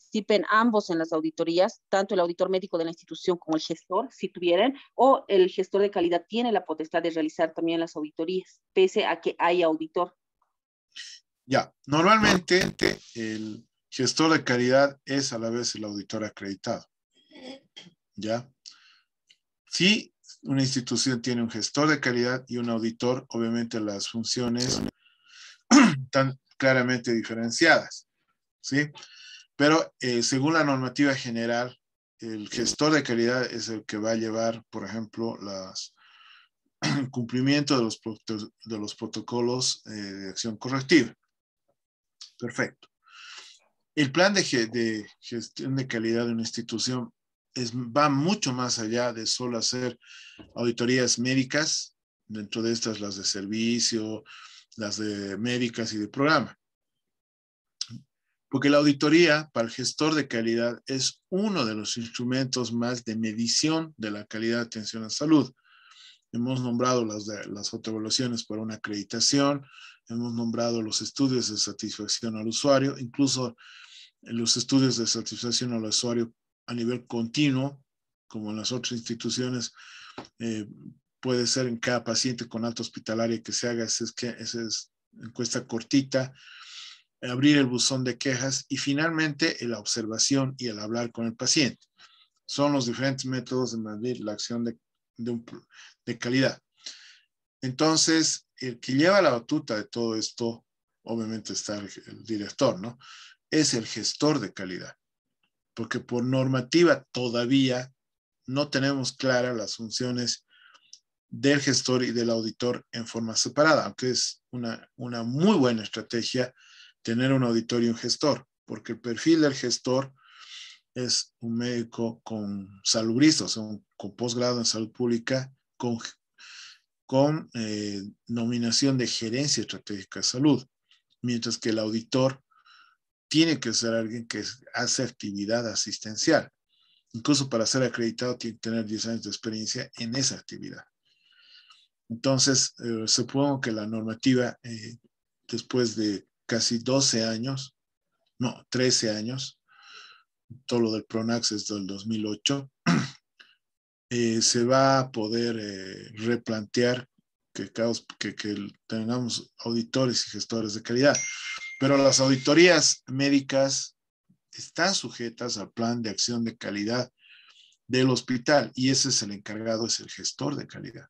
participen ambos en las auditorías, tanto el auditor médico de la institución como el gestor, si tuvieran, o el gestor de calidad tiene la potestad de realizar también las auditorías, pese a que haya auditor. Ya, normalmente el gestor de calidad es a la vez el auditor acreditado. ¿Ya? Si una institución tiene un gestor de calidad y un auditor, obviamente las funciones están claramente diferenciadas. ¿Sí? Pero eh, según la normativa general, el gestor de calidad es el que va a llevar, por ejemplo, las, el (clears throat) cumplimiento de los, protocolos eh, de acción correctiva. Perfecto. El plan de, gestión de calidad de una institución va mucho más allá de solo hacer auditorías médicas, dentro de estas las de servicio, las de médicas y de programa Porque la auditoría para el gestor de calidad es uno de los instrumentos más de medición de la calidad de atención a salud. Hemos nombrado las, las autoevaluaciones para una acreditación, hemos nombrado los estudios de satisfacción al usuario, incluso los estudios de satisfacción al usuario a nivel continuo, como en las otras instituciones, eh, puede ser en cada paciente con alta hospitalaria que se haga esa, encuesta cortita, abrir el buzón de quejas y finalmente la observación y el hablar con el paciente. Son los diferentes métodos de medir la acción de, de calidad. Entonces, el que lleva la batuta de todo esto, obviamente está el, el director, ¿no? Es el gestor de calidad, porque por normativa todavía no tenemos claras las funciones del gestor y del auditor en forma separada, aunque es una, una muy buena estrategia tener un auditor y un gestor, porque el perfil del gestor es un médico con salubrista, o sea, con posgrado en salud pública, con, con eh, nominación de gerencia estratégica de salud, mientras que el auditor tiene que ser alguien que hace actividad asistencial. Incluso para ser acreditado tiene que tener 10 años de experiencia en esa actividad. Entonces, eh, supongo que la normativa, eh, después de casi 12 años, no, 13 años, todo lo del Pronax es del 2008, (clears throat) eh, se va a poder replantear que, que, que tengamos auditores y gestores de calidad. Pero las auditorías médicas están sujetas al plan de acción de calidad del hospital y ese es el encargado, es el gestor de calidad.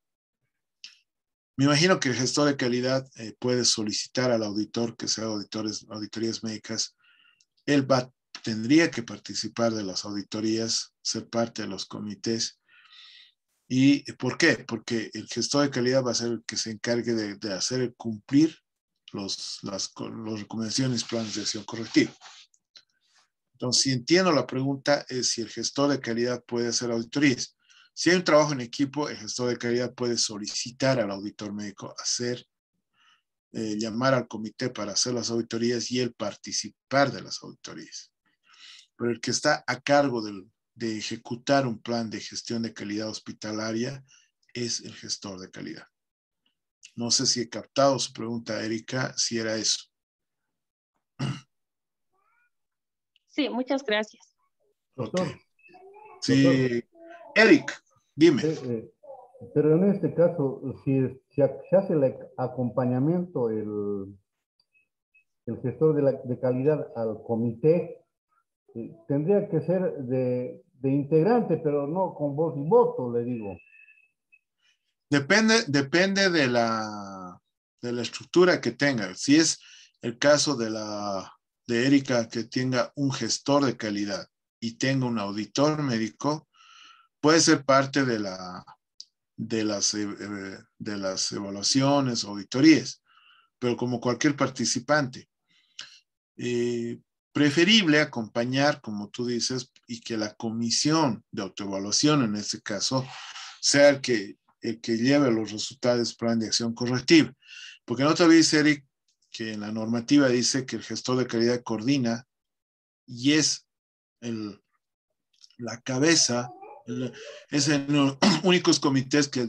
Me imagino que el gestor de calidad eh, puede solicitar al auditor que sea auditores, auditorías médicas. Él va, tendría que participar de las auditorías, ser parte de los comités. ¿Y por qué? Porque el gestor de calidad va a ser el que se encargue de, hacer cumplir los, las, las recomendaciones, planes de acción correctiva. Entonces, si entiendo la pregunta, es si el gestor de calidad puede hacer auditorías. Si hay un trabajo en equipo, el gestor de calidad puede solicitar al auditor médico hacer, eh, llamar al comité para hacer las auditorías y él participar de las auditorías. Pero el que está a cargo de ejecutar un plan de gestión de calidad hospitalaria es el gestor de calidad. No sé si he captado su pregunta, Erika, si era eso. Sí, muchas gracias. Sí, Eric, dime. Eh, eh, pero en este caso, si, se hace el acompañamiento, el, el gestor de, calidad al comité, eh, tendría que ser de, de, integrante, pero no con voz y voto, le digo. Depende, depende de la, de la estructura que tenga. Si es el caso de la de Erika que tenga un gestor de calidad y tenga un auditor médico, puede ser parte de, la, de, las, eh, de las evaluaciones, auditorías, pero como cualquier participante. Eh, preferible acompañar, como tú dices, y que la comisión de autoevaluación, en este caso, sea el que, el que lleve los resultados del plan de acción correctiva. Porque no te olvides, Eric, que en la normativa dice que el gestor de calidad coordina y es el, la cabeza, es en los (clears throat) únicos comités que,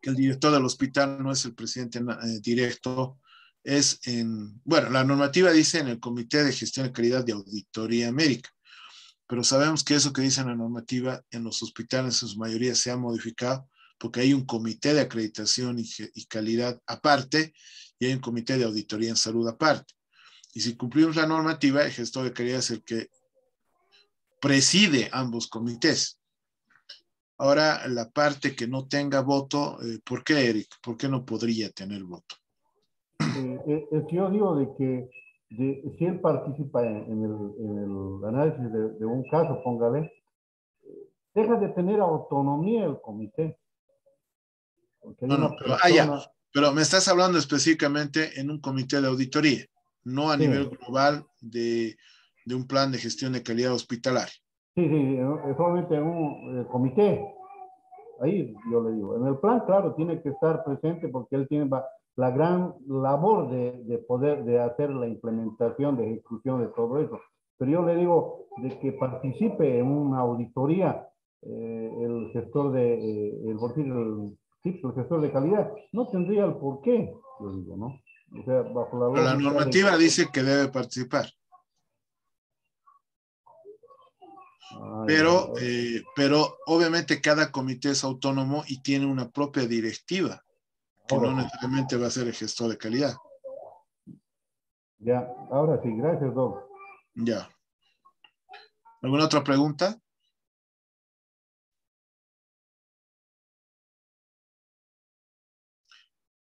que, el director del hospital no es el presidente eh, directo, es en, bueno, la normativa dice en el Comité de Gestión de Calidad de Auditoría Médica, pero sabemos que eso que dice en la normativa en los hospitales en su mayoría se ha modificado porque hay un comité de acreditación y, y calidad aparte y hay un comité de auditoría en salud aparte. Y si cumplimos la normativa, el gestor de calidad es el que preside ambos comités. Ahora, la parte que no tenga voto, eh, ¿por qué, Eric? ¿Por qué no podría tener voto? Eh, eh, es que yo digo de que si él participa en, el, análisis de, un caso, póngale, deja de tener autonomía el comité. no, no, pero, ah, pero me estás hablando específicamente en un comité de auditoría, no a nivel global de, de, un plan de gestión de calidad hospitalaria. Sí, sí, solamente en un eh, comité. Ahí yo le digo, en el plan, claro, tiene que estar presente porque él tiene, la gran labor de, de, poder, de hacer la implementación, de ejecución de todo eso. Pero yo le digo de que participe en una auditoría eh, el gestor de, eh, el, el, el, gestor de calidad, no tendría el por qué, yo digo, ¿no? O sea, bajo la, la normativa de... dice que debe participar. Pero, eh, pero obviamente cada comité es autónomo y tiene una propia directiva, que no necesariamente va a ser el gestor de calidad. Ya, ahora sí, gracias, Doc. Ya. ¿Alguna otra pregunta?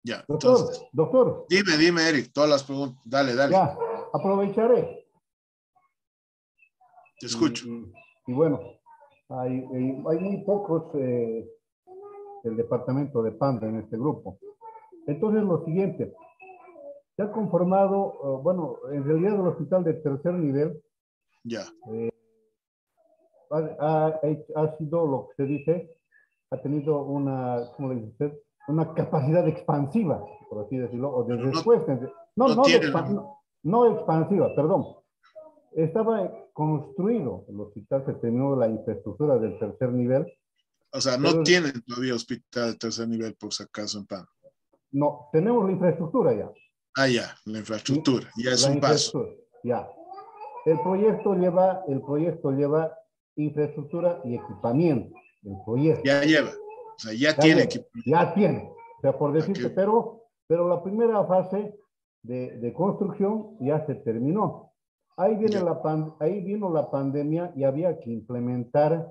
Ya, doctor, entonces, doctor. Dime, dime, Eric, todas las preguntas. Dale, dale. Ya, aprovecharé. Te escucho. Y, y, bueno, hay, hay, muy pocos eh, del departamento de Panda en este grupo. Entonces, lo siguiente, se ha conformado, uh, bueno, en realidad el hospital de tercer nivel ya. Eh, ha, ha, ha, sido lo que se dice, ha tenido una, ¿cómo le dice usted? Una capacidad expansiva, por así decirlo, o de respuesta. No, no, no, de no, no expansiva, perdón. Estaba construido el hospital, se terminó la infraestructura del tercer nivel. O sea, no tienen todavía hospital de tercer nivel, por si acaso, en PAN. No, tenemos la infraestructura ya. Ah, ya, la infraestructura, ya es un paso. Ya. El proyecto lleva, el proyecto lleva infraestructura y equipamiento. El proyecto. Ya lleva. O sea, ya, ya tiene equipamiento. Ya tiene. O sea, por decirte, pero, pero la primera fase de, de, construcción ya se terminó. Ahí, viene la pan, ahí vino la pandemia y había que implementar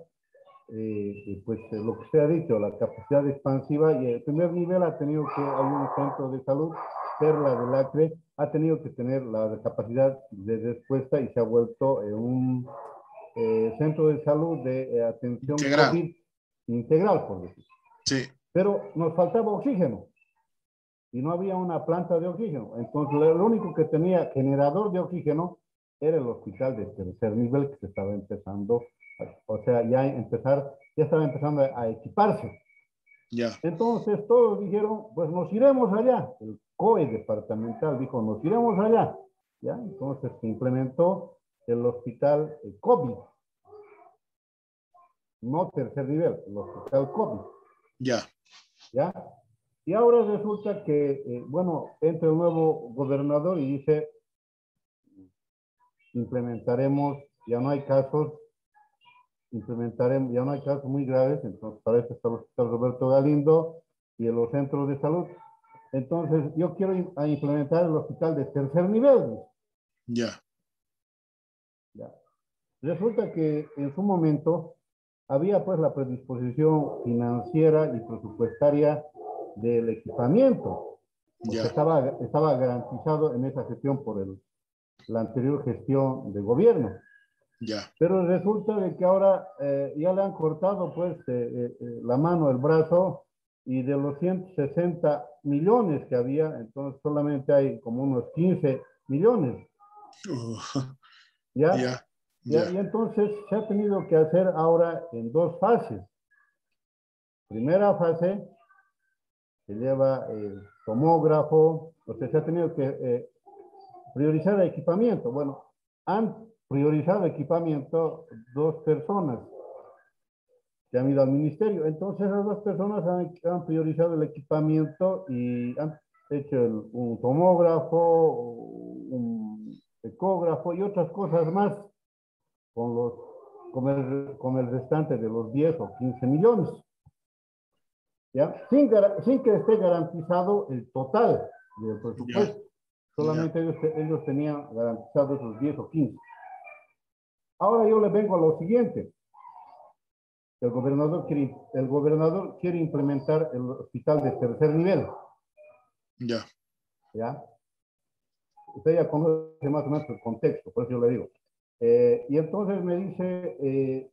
eh, pues lo que se ha dicho, la capacidad expansiva y el primer nivel ha tenido que, hay un centro de salud, Perla del Acre, ha tenido que tener la capacidad de respuesta y se ha vuelto eh, un eh, centro de salud de eh, atención integral. COVID integral, por decir. Sí. Pero nos faltaba oxígeno y no había una planta de oxígeno. Entonces, lo único que tenía generador de oxígeno era el hospital de tercer nivel que se estaba empezando, o sea, ya empezar, ya estaba empezando a equiparse. Ya. Entonces todos dijeron, pues nos iremos allá. El COE departamental dijo, nos iremos allá. ¿Ya? Entonces se implementó el hospital el COVID. No tercer nivel, el hospital COVID. Ya. ¿Ya? Y ahora resulta que, eh, bueno, entra el nuevo gobernador y dice, implementaremos, ya no hay casos, implementaremos, ya no hay casos muy graves, entonces para eso está el Hospital Roberto Galindo y en los centros de salud. Entonces, yo quiero implementar el hospital de tercer nivel. Ya. Ya. Resulta que en su momento había pues la predisposición financiera y presupuestaria del equipamiento. Ya. Estaba, estaba garantizado en esa gestión por el la anterior gestión de gobierno. Ya. Pero resulta de que ahora eh, ya le han cortado pues eh, eh, la mano, el brazo, y de los 160 millones que había, entonces solamente hay como unos 15 millones. Uh, ¿Ya? ya. Y entonces se ha tenido que hacer ahora en dos fases. Primera fase, se lleva el tomógrafo, o sea, se ha tenido que priorizar el equipamiento. Bueno, han priorizado equipamiento dos personas que han ido al ministerio. Entonces, esas dos personas han, han priorizado el equipamiento y han hecho el, un tomógrafo, un ecógrafo y otras cosas más con, los, con, el, con el restante de los 10 o 15 millones. ¿Ya? Sin, sin que esté garantizado el total del presupuesto. Solamente ellos, ellos, tenían garantizados esos 10 o 15. Ahora yo les vengo a lo siguiente. El gobernador quiere, el gobernador quiere implementar el hospital de tercer nivel. Ya. ¿Ya? Usted ya conoce más o menos el contexto, por eso yo le digo. Eh, y entonces me dice, eh,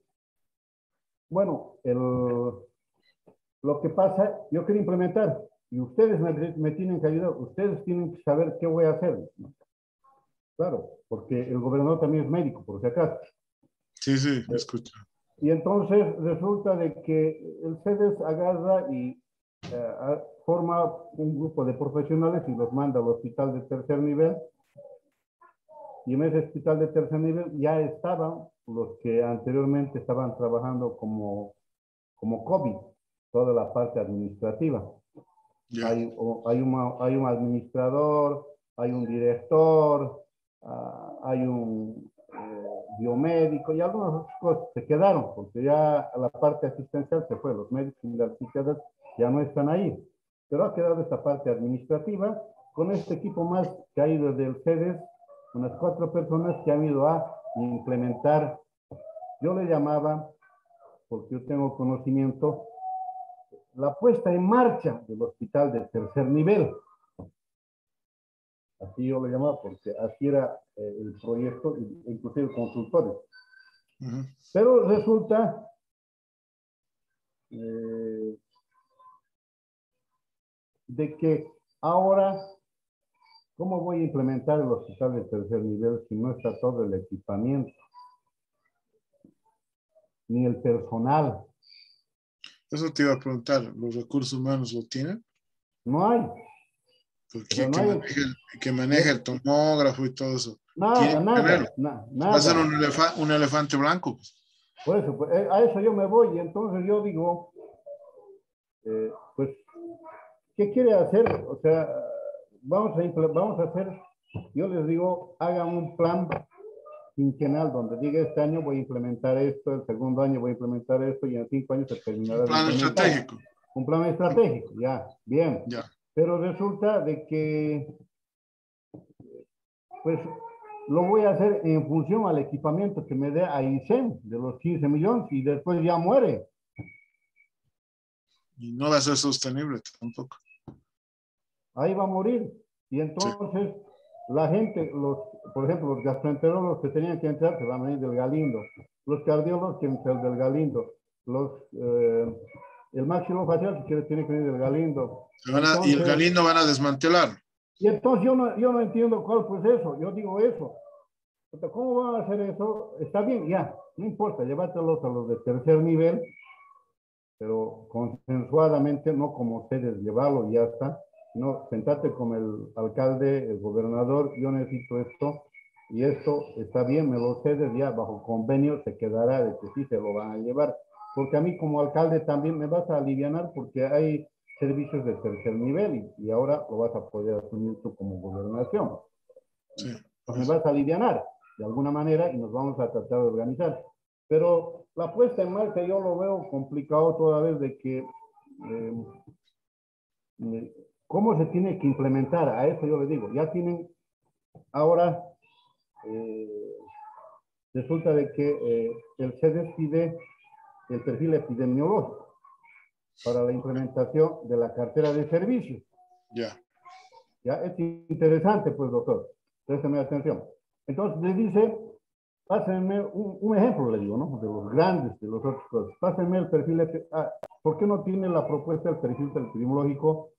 bueno, el, lo que pasa, yo quiero implementar, y ustedes me, me, tienen que ayudar, ustedes tienen que saber qué voy a hacer. ¿no? Claro, porque el gobernador también es médico, por si acaso. Sí, sí, me escucho. Y entonces resulta de que el CEDES agarra y uh, forma un grupo de profesionales y los manda al hospital de tercer nivel. Y en ese hospital de tercer nivel ya estaban los que anteriormente estaban trabajando como, como COVID, toda la parte administrativa. Hay, hay, hay un administrador, hay un director, uh, hay un eh, biomédico y algunas cosas se quedaron, porque ya la parte asistencial se fue, los médicos y las psiquiatras ya no están ahí. Pero ha quedado esta parte administrativa con este equipo más que ha ido del CEDES, unas cuatro personas que han ido a implementar, yo le llamaba, porque yo tengo conocimiento, la puesta en marcha del hospital de tercer nivel. Así yo lo llamaba porque así era eh, el proyecto, inclusive consultores. Pero resulta eh, de que ahora, ¿cómo voy a implementar el hospital de tercer nivel si no está todo el equipamiento? Ni el personal. Eso te iba a preguntar, ¿los recursos humanos lo tienen? No hay. Porque que, maneja el, que maneja el tomógrafo y todo eso. Nada, nada, nada. Va a ser un, un, elefante blanco. Pues. Por eso, pues, eh, a eso yo me voy y entonces yo digo, eh, pues, ¿qué quiere hacer? O sea, vamos a, vamos a hacer, yo les digo, hagan un plan quinquenal donde diga este año voy a implementar esto, el segundo año voy a implementar esto y en cinco años se terminará. Un plan estratégico. Un plan estratégico, ya, bien. Ya. Pero resulta de que, pues, lo voy a hacer en función al equipamiento que me dé a ICEM de los 15 millones y después ya muere. Y no va a ser sostenible tampoco. Ahí va a morir. Y entonces la gente, los, por ejemplo, los gastroenterólogos que tenían que entrar se van a ir del Galindo. Los cardiólogos que entran del Galindo. Los, eh, el máximo facial que tiene que venir del Galindo. y el Galindo van a desmantelar. Y entonces yo no, yo no entiendo cuál fue eso. Yo digo eso. ¿Cómo van a hacer eso? Está bien, ya, no importa, llévatelos a los de tercer nivel, pero consensuadamente, no como ustedes, llevarlo y ya está. No, sentate con el alcalde, el gobernador, yo necesito esto, y esto está bien, me lo cedes ya bajo convenio, se quedará de que sí se lo van a llevar. Porque a mí como alcalde también me vas a aliviar porque hay servicios de tercer nivel y, ahora lo vas a poder asumir tú como gobernación. Sí. Pues me vas a aliviar de alguna manera y nos vamos a tratar de organizar. Pero la puesta en marcha yo lo veo complicado toda vez de que eh, eh, cómo se tiene que implementar, a eso yo le digo, ya tienen ahora, eh, resulta de que el CEDES pide el perfil epidemiológico para la implementación de la cartera de servicios. Ya. Ya, es interesante, pues, doctor. Préstame atención. Entonces le dice, pásenme un, ejemplo, le digo, ¿no? De los grandes, de los otros. Pásenme el perfil, ah, ¿por qué no tiene la propuesta del perfil epidemiológico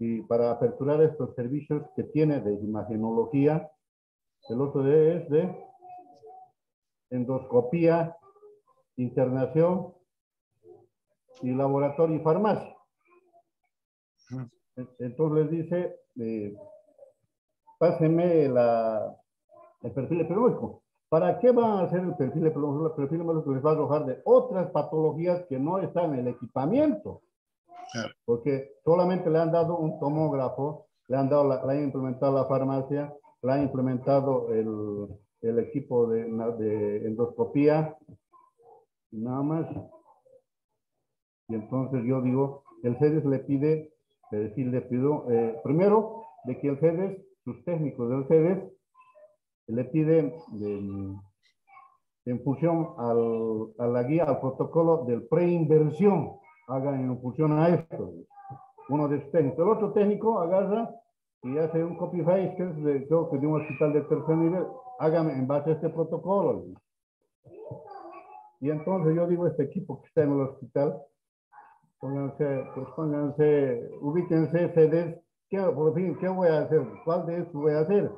y para aperturar estos servicios que tiene de imagenología? El otro es de endoscopía, internación y laboratorio y farmacia. Entonces les dice, eh, pásenme la, el perfil epidemiológico. ¿Para qué van a hacer el perfil epidemiológico? El perfil epidemiológico les va a arrojar de otras patologías que no están en el equipamiento. Porque solamente le han dado un tomógrafo, le han, dado la, le han implementado la farmacia, le han implementado el, el equipo de, de endoscopía, nada más. Y entonces yo digo, el CEDES le pide, decir, le pido, eh, primero, de que el CEDES, sus técnicos del CEDES, le pide en función al, a la guía, al protocolo del preinversión, hagan en función a esto. Uno de técnicos. El otro técnico agarra y hace un copy-paste, que es de, que de un hospital de tercer nivel, hágame en base a este protocolo. Y entonces yo digo, este equipo que está en el hospital, pónganse, pues pónganse, ubíquense, sedes, ¿qué, por fin, ¿qué voy a hacer? ¿Cuál de estos voy a hacer?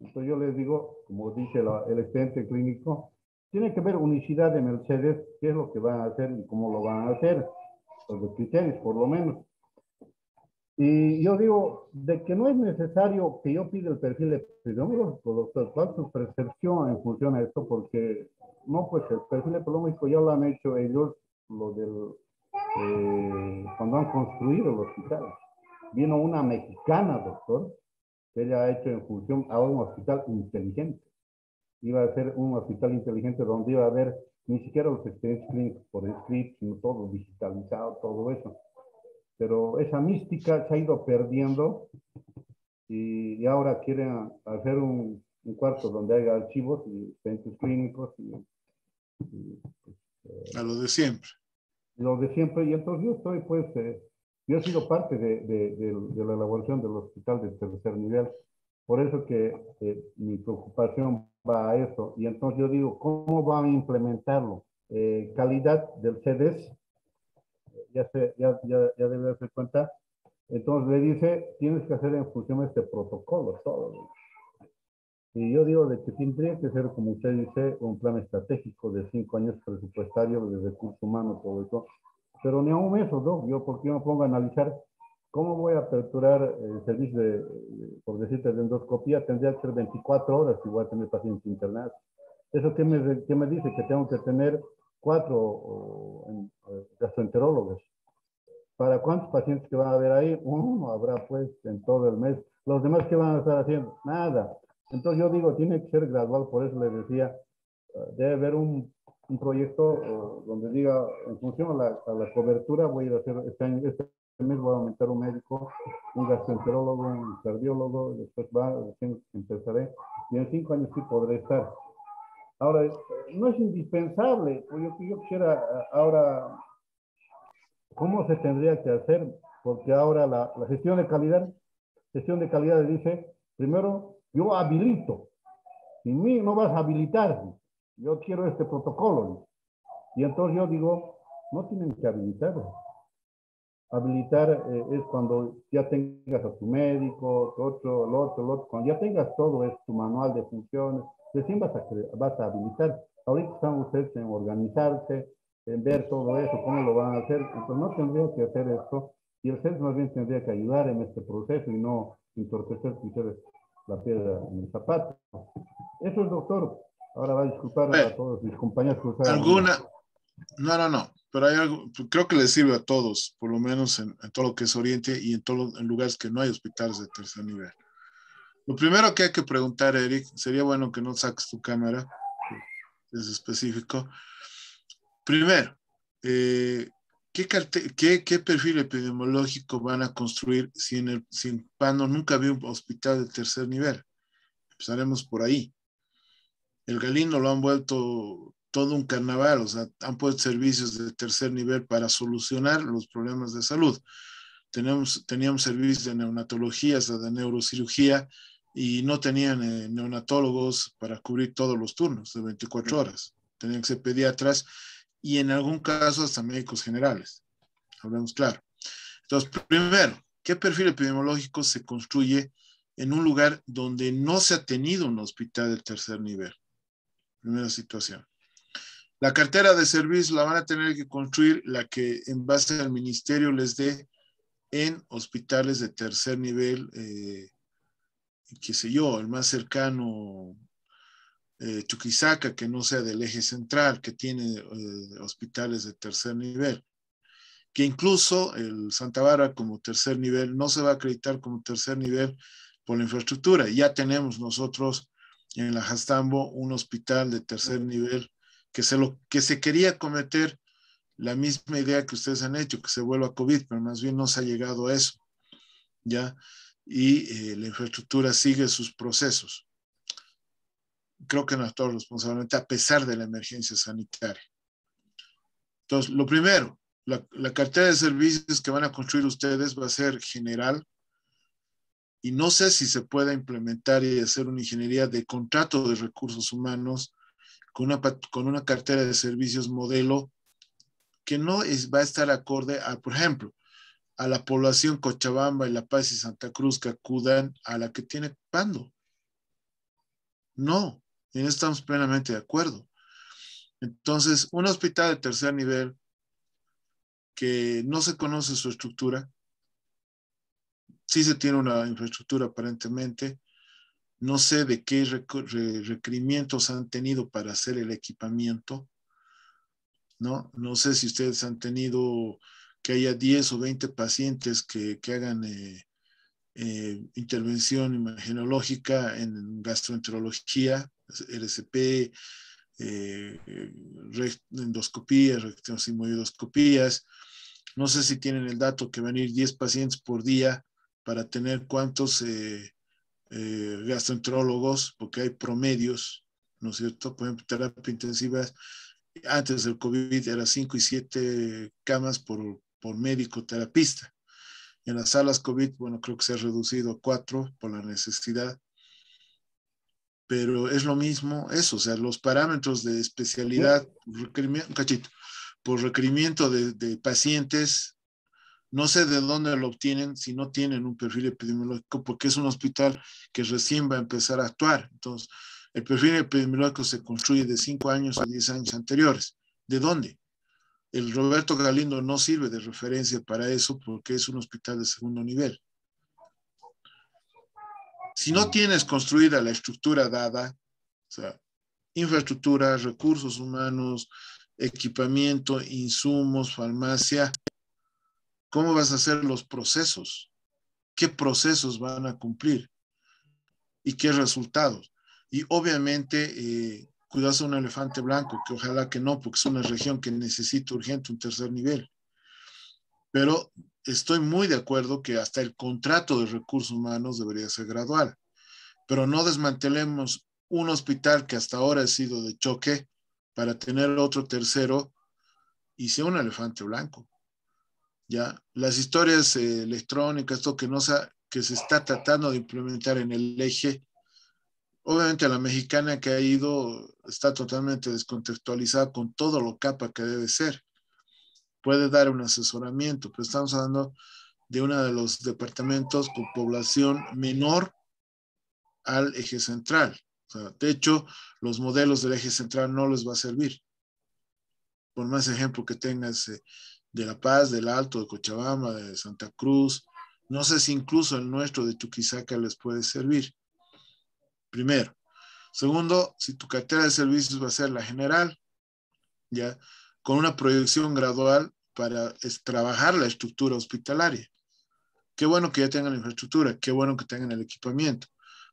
Entonces yo les digo, como dice el expediente clínico, tiene que haber unicidad de Mercedes, qué es lo que van a hacer y cómo lo van a hacer, los criterios por lo menos. Y yo digo, de que no es necesario que yo pida el perfil epidemiológico, doctor, ¿cuál es su percepción en función a esto? Porque, no, pues el perfil epidemiológico ya lo han hecho ellos, lo del, eh, cuando han construido el hospital. Vino una mexicana, doctor, que ella ha hecho en función a un hospital inteligente. Iba a ser un hospital inteligente donde iba a haber ni siquiera los clínicos por escrito, sino todo digitalizado, todo eso pero esa mística se ha ido perdiendo y, ahora quieren hacer un, cuarto donde haya archivos y centros clínicos. Y, a lo de siempre. Lo de siempre, y entonces yo estoy, pues, eh, yo he sido parte de, de, la elaboración del hospital de tercer nivel, por eso que eh, mi preocupación va a eso, y entonces yo digo, ¿cómo van a implementarlo? Eh, calidad del CEDES, ya, se, ya, ya, ya debe darse cuenta. Entonces le dice, tienes que hacer en función de este protocolo, todo. Y yo digo de que tendría que ser, como usted dice, un plan estratégico de cinco años presupuestario, de recursos humanos, todo eso. Pero ni a un mes o dos, yo porque yo me pongo a analizar cómo voy a aperturar el servicio de, por decirte, de endoscopía, tendría que ser 24 horas si voy a tener pacientes internados. ¿Eso qué me, qué me dice? Que tengo que tener cuatro gastroenterólogos. ¿Para cuántos pacientes que van a haber ahí? Uno habrá pues en todo el mes. Los demás, ¿qué van a estar haciendo? Nada. Entonces yo digo, tiene que ser gradual, por eso les decía, eh, debe haber un, un proyecto donde diga, en función a la, a la, cobertura, voy a ir a hacer, este, año, este mes voy a aumentar un médico, un gastroenterólogo, un cardiólogo, después va, empezaré, y en cinco años sí podré estar. Ahora, no es indispensable, pues yo, yo quisiera ahora, ¿cómo se tendría que hacer? Porque ahora la, gestión de calidad, gestión de calidad dice, primero, yo habilito, y mí no vas a habilitar, yo quiero este protocolo. Y entonces yo digo, no tienen que habilitarlo. Habilitar eh, es cuando ya tengas a tu médico, otro, el otro, el otro, cuando ya tengas todo, es tu manual de funciones, recién vas a, vas a habilitar. Ahorita están ustedes en organizarse, en ver todo eso, cómo lo van a hacer. Entonces no tendría que hacer esto y el CES más bien tendría que ayudar en este proceso y no entorpecer ustedes la piedra en el zapato. Eso es, doctor. Ahora va a disculpar a todos mis compañeros. Que ¿Alguna? No, no, no. Pero hay algo, creo que les sirve a todos, por lo menos en, todo lo que es Oriente y en todos los lugares que no hay hospitales de tercer nivel. Lo primero que hay que preguntar, Eric, sería bueno que no saques tu cámara, es específico. Primero, eh, ¿qué, perfil epidemiológico van a construir si en, el, si Pano nunca había un hospital de tercer nivel? Empezaremos por ahí. El Galino lo han vuelto todo un carnaval, o sea, han puesto servicios de tercer nivel para solucionar los problemas de salud. Tenemos, teníamos servicios de neonatología, o de neurocirugía, y no tenían eh, neonatólogos para cubrir todos los turnos de 24 horas. Tenían que ser pediatras y en algún caso hasta médicos generales. Hablemos claro. Entonces, primero, ¿qué perfil epidemiológico se construye en un lugar donde no se ha tenido un hospital de tercer nivel? Primera situación. La cartera de servicios la van a tener que construir la que en base al ministerio les dé en hospitales de tercer nivel eh, qué sé yo, el más cercano, eh, Chuquisaca, que no sea del eje central, que tiene eh, hospitales de tercer nivel, que incluso el Santa Bárbara como tercer nivel no se va a acreditar como tercer nivel por la infraestructura. Ya tenemos nosotros en la Jastambo un hospital de tercer nivel que se, lo, que se quería cometer la misma idea que ustedes han hecho, que se vuelva COVID, pero más bien no se ha llegado a eso. ¿ya? y eh, la infraestructura sigue sus procesos. Creo que no actuó responsablemente a pesar de la emergencia sanitaria. Entonces, lo primero, la, la, cartera de servicios que van a construir ustedes va a ser general y no sé si se pueda implementar y hacer una ingeniería de contrato de recursos humanos con una, con una cartera de servicios modelo que no es, va a estar acorde a, por ejemplo, a la población Cochabamba y La Paz y Santa Cruz que acudan a la que tiene Pando. No, y no estamos plenamente de acuerdo. Entonces, un hospital de tercer nivel que no se conoce su estructura, sí se tiene una infraestructura aparentemente. No sé de qué requerimientos han tenido para hacer el equipamiento. ¿no? No sé si ustedes han tenido que haya 10 o 20 pacientes que, que hagan eh, eh, intervención imagenológica en gastroenterología, RCP, eh, endoscopías. No sé si tienen el dato que van a ir 10 pacientes por día para tener cuántos eh, eh, gastroenterólogos, porque hay promedios, ¿no es cierto? Por ejemplo, terapia intensiva, antes del COVID era 5 y 7 camas por, por médico terapista. En las salas COVID, bueno, creo que se ha reducido a cuatro por la necesidad. Pero es lo mismo eso, o sea, los parámetros de especialidad, un cachito, por requerimiento de, de, pacientes, no sé de dónde lo obtienen si no tienen un perfil epidemiológico, porque es un hospital que recién va a empezar a actuar. Entonces, el perfil epidemiológico se construye de cinco años a diez años anteriores. ¿De dónde? el Roberto Galindo no sirve de referencia para eso porque es un hospital de segundo nivel. Si no tienes construida la estructura dada, o sea, infraestructura, recursos humanos, equipamiento, insumos, farmacia, ¿cómo vas a hacer los procesos? ¿Qué procesos van a cumplir? ¿Y qué resultados? Y obviamente eh, cuidarse un elefante blanco, que ojalá que no, porque es una región que necesita urgente un tercer nivel. Pero estoy muy de acuerdo que hasta el contrato de recursos humanos debería ser gradual. Pero no desmantelemos un hospital que hasta ahora ha sido de choque para tener otro tercero y sea un elefante blanco. Ya, las historias eh, electrónicas, esto que no que se está tratando de implementar en el eje, Obviamente la mexicana que ha ido está totalmente descontextualizada con todo lo capa que debe ser. Puede dar un asesoramiento, pero estamos hablando de uno de los departamentos con población menor al eje central. de hecho, los modelos del eje central no les va a servir. Por más ejemplo que tengas eh, de La Paz, del Alto, de Cochabamba, de Santa Cruz, no sé si incluso el nuestro de Chuquisaca les puede servir. Primero. Segundo, si tu cartera de servicios va a ser la general, ya, con una proyección gradual para trabajar la estructura hospitalaria. Qué bueno que ya tengan la infraestructura, qué bueno que tengan el equipamiento,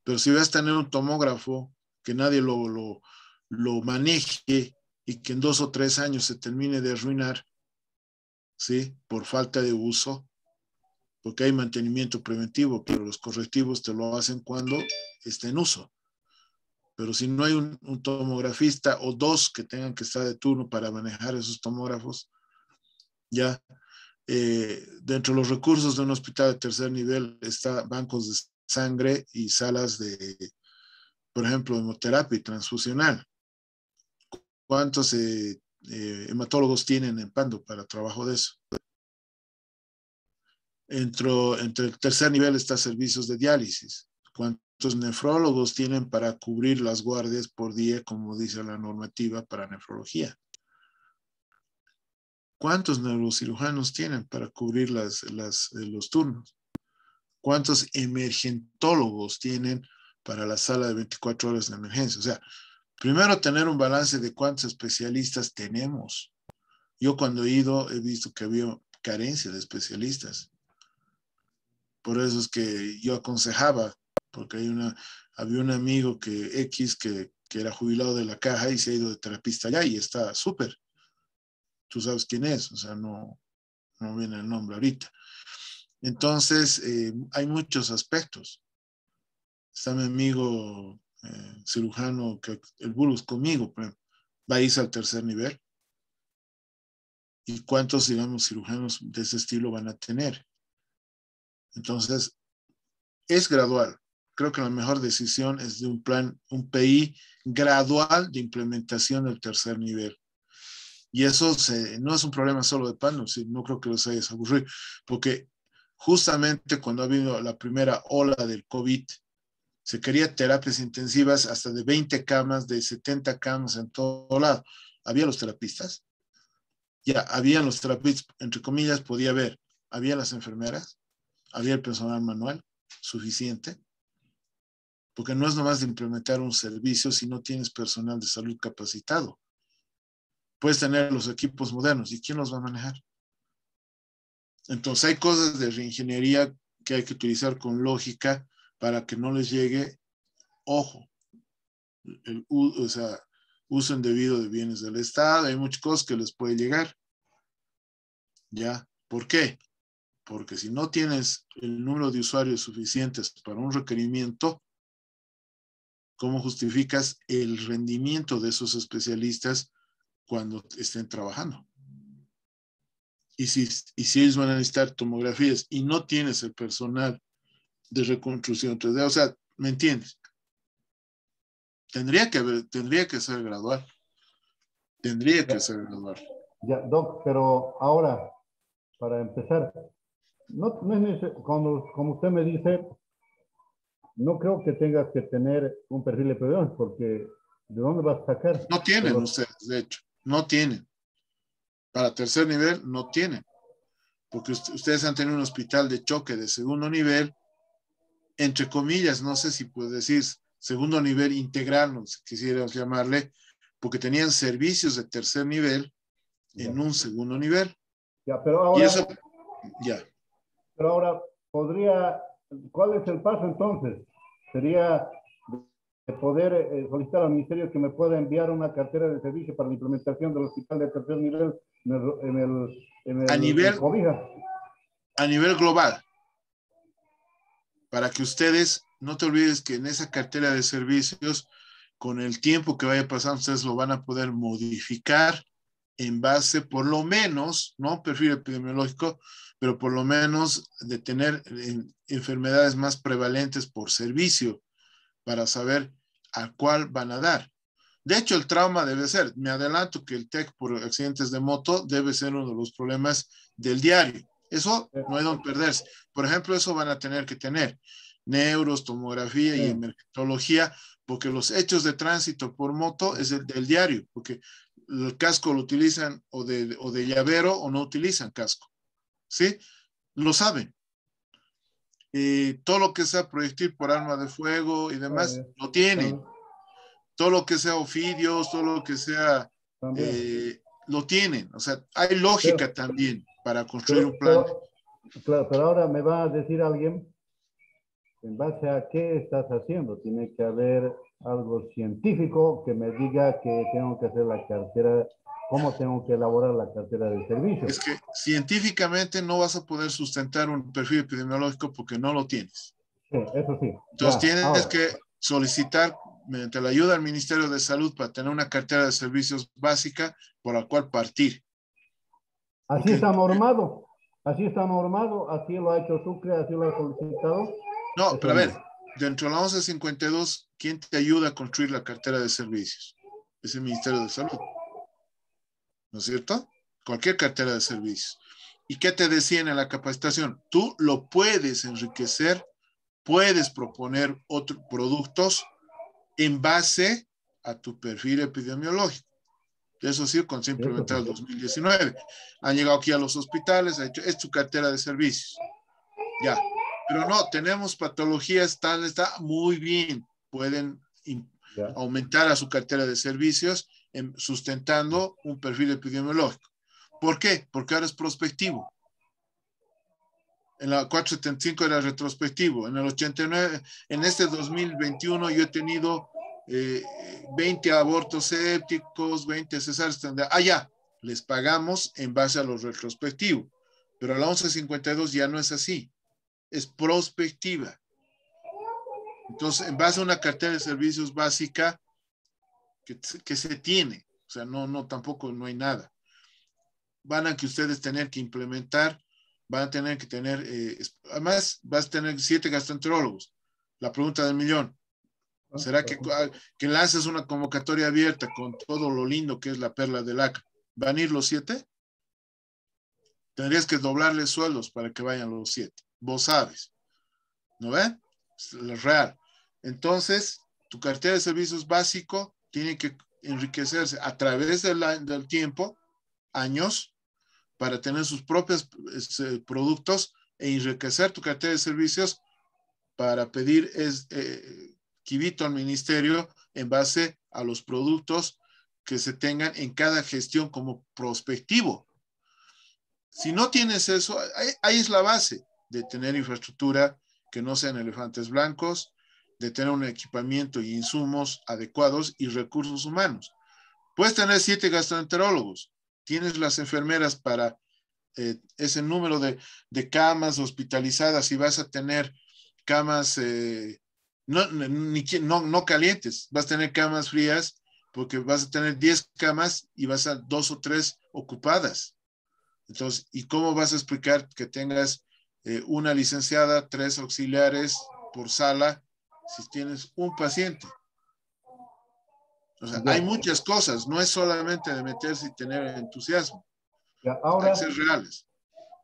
pero si vas a tener un tomógrafo que nadie lo, lo, lo maneje y que en dos o tres años se termine de arruinar, ¿sí? Por falta de uso, porque hay mantenimiento preventivo, pero los correctivos te lo hacen cuando está en uso. Pero si no hay un, tomografista o dos que tengan que estar de turno para manejar esos tomógrafos, ya eh, dentro de los recursos de un hospital de tercer nivel está bancos de sangre y salas de, por ejemplo, hemoterapia transfusional. ¿Cuántos eh, eh, hematólogos tienen en Pando para trabajo de eso? Entre, el tercer nivel está servicios de diálisis. ¿Cuántos nefrólogos tienen para cubrir las guardias por día, como dice la normativa para nefrología? ¿Cuántos neurocirujanos tienen para cubrir las, las, eh, los turnos? ¿Cuántos emergentólogos tienen para la sala de 24 horas de emergencia? O sea, primero tener un balance de cuántos especialistas tenemos. Yo cuando he ido he visto que había carencia de especialistas. Por eso es que yo aconsejaba porque hay una, había un amigo que X que, que era jubilado de la caja y se ha ido de terapista allá y está súper. Tú sabes quién es, o sea, no, no viene el nombre ahorita. Entonces, eh, hay muchos aspectos. Está mi amigo eh, cirujano, que el Bulus conmigo, va a irse al tercer nivel. ¿Y cuántos, digamos, cirujanos de ese estilo van a tener? Entonces, es gradual creo que la mejor decisión es de un plan, un PI gradual de implementación del tercer nivel. Y eso no es un problema solo de PAN, no creo que los hayas aburrido, porque justamente cuando ha habido la primera ola del COVID, se quería terapias intensivas hasta de 20 camas, de 70 camas en todo lado. Había los terapistas, ya habían los terapistas, entre comillas, podía haber, había las enfermeras, había el personal manual suficiente, porque no es nomás de implementar un servicio si no tienes personal de salud capacitado. Puedes tener los equipos modernos, ¿y quién los va a manejar? Entonces hay cosas de reingeniería que hay que utilizar con lógica para que no les llegue, ojo, el, o sea, uso indebido de bienes del Estado, hay muchas cosas que les puede llegar. ¿Ya? ¿Por qué? Porque si no tienes el número de usuarios suficientes para un requerimiento, ¿cómo justificas el rendimiento de esos especialistas cuando estén trabajando? Y si, y si ellos van a necesitar tomografías y no tienes el personal de reconstrucción 3D, o sea, ¿me entiendes? Tendría que, haber, tendría que ser gradual. Tendría que ser gradual. Ya, Doc, pero ahora, para empezar, no, no es cuando, como usted me dice, no creo que tengas que tener un perfil de PBO, porque ¿de dónde vas a sacar? No tienen ustedes, de hecho, no tienen. Para tercer nivel, no tienen. Porque ustedes han tenido un hospital de choque de segundo nivel, entre comillas, no sé si puedo decir segundo nivel integral, no sé, quisiéramos llamarle, porque tenían servicios de tercer nivel en un segundo nivel. Ya, pero ahora. Y eso, ya. Pero ahora, podría. ¿Cuál es el paso entonces? Sería de poder eh, solicitar al ministerio que me pueda enviar una cartera de servicio para la implementación del hospital de tercer nivel en el, en el, en el a nivel a nivel global para que ustedes no te olvides que en esa cartera de servicios con el tiempo que vaya pasando ustedes lo van a poder modificar en base por lo menos no perfil epidemiológico pero por lo menos de tener enfermedades más prevalentes por servicio para saber a cuál van a dar. De hecho, el trauma debe ser, me adelanto que el TEC por accidentes de moto debe ser uno de los problemas del diario. Eso no hay donde perderse. Por ejemplo, eso van a tener que tener neuros, tomografía y emergentología, porque los hechos de tránsito por moto es el del diario, porque el casco lo utilizan o de, o de llavero o no utilizan casco. ¿Sí? Lo saben. Y todo lo que sea proyectil por arma de fuego y demás, lo tienen. Todo lo que sea ofidios, todo lo que sea, eh, lo tienen. O sea, hay lógica también para construir pero, un plan. Pero, claro, pero ahora me va a decir alguien, en base a qué estás haciendo, tiene que haber algo científico que me diga que tengo que hacer la cartera cómo tengo que elaborar la cartera de servicios. Es que científicamente no vas a poder sustentar un perfil epidemiológico porque no lo tienes. Sí, eso sí. Entonces ya, tienes ahora. que solicitar mediante la ayuda del Ministerio de Salud para tener una cartera de servicios básica por la cual partir. Así okay. está normado, así está normado, así lo ha hecho Sucre, así lo ha solicitado. No, pero a ver, dentro de la 1152, ¿quién te ayuda a construir la cartera de servicios? Es el Ministerio de Salud. ¿no es cierto? Cualquier cartera de servicios. ¿Y qué te decían en la capacitación? Tú lo puedes enriquecer, puedes proponer otros productos en base a tu perfil epidemiológico. Eso sí, cuando se implementó el 2019. Han llegado aquí a los hospitales, ha hecho, es tu cartera de servicios. Ya. Pero no, tenemos patologías tal, está muy bien. Pueden ya. aumentar a su cartera de servicios sustentando un perfil epidemiológico. ¿Por qué? Porque ahora es prospectivo. En la 475 era retrospectivo. En el 89, en este 2021 yo he tenido eh, 20 abortos sépticos, 20 cesáreas. Ah, ya, les pagamos en base a lo retrospectivo. Pero la 1152 ya no es así. Es prospectiva. Entonces, en base a una cartera de servicios básica, que, que, se tiene. O sea, no, no, tampoco no hay nada. Van a que ustedes tener que implementar, van a tener que tener, eh, además vas a tener siete gastroenterólogos. La pregunta del millón. ¿Será que, que lances una convocatoria abierta con todo lo lindo que es la perla del ACA? ¿Van a ir los siete? Tendrías que doblarles sueldos para que vayan los siete. Vos sabes. ¿No ven? Es real. Entonces, tu cartera de servicios básico tiene que enriquecerse a través del, del tiempo, años, para tener sus propios este, productos e enriquecer tu cartera de servicios para pedir es, eh, al ministerio en base a los productos que se tengan en cada gestión como prospectivo. Si no tienes eso, ahí, es la base de tener infraestructura que no sean elefantes blancos, de tener un equipamiento y insumos adecuados y recursos humanos. Puedes tener siete gastroenterólogos, tienes las enfermeras para eh, ese número de, camas hospitalizadas y vas a tener camas eh, no, no, no calientes, vas a tener camas frías porque vas a tener 10 camas y vas a dos o tres ocupadas. Entonces, ¿y cómo vas a explicar que tengas eh, una licenciada, tres auxiliares por sala si tienes un paciente? O sea, hay muchas cosas, no es solamente de meterse y tener entusiasmo. Ya, ahora, hay que ser reales.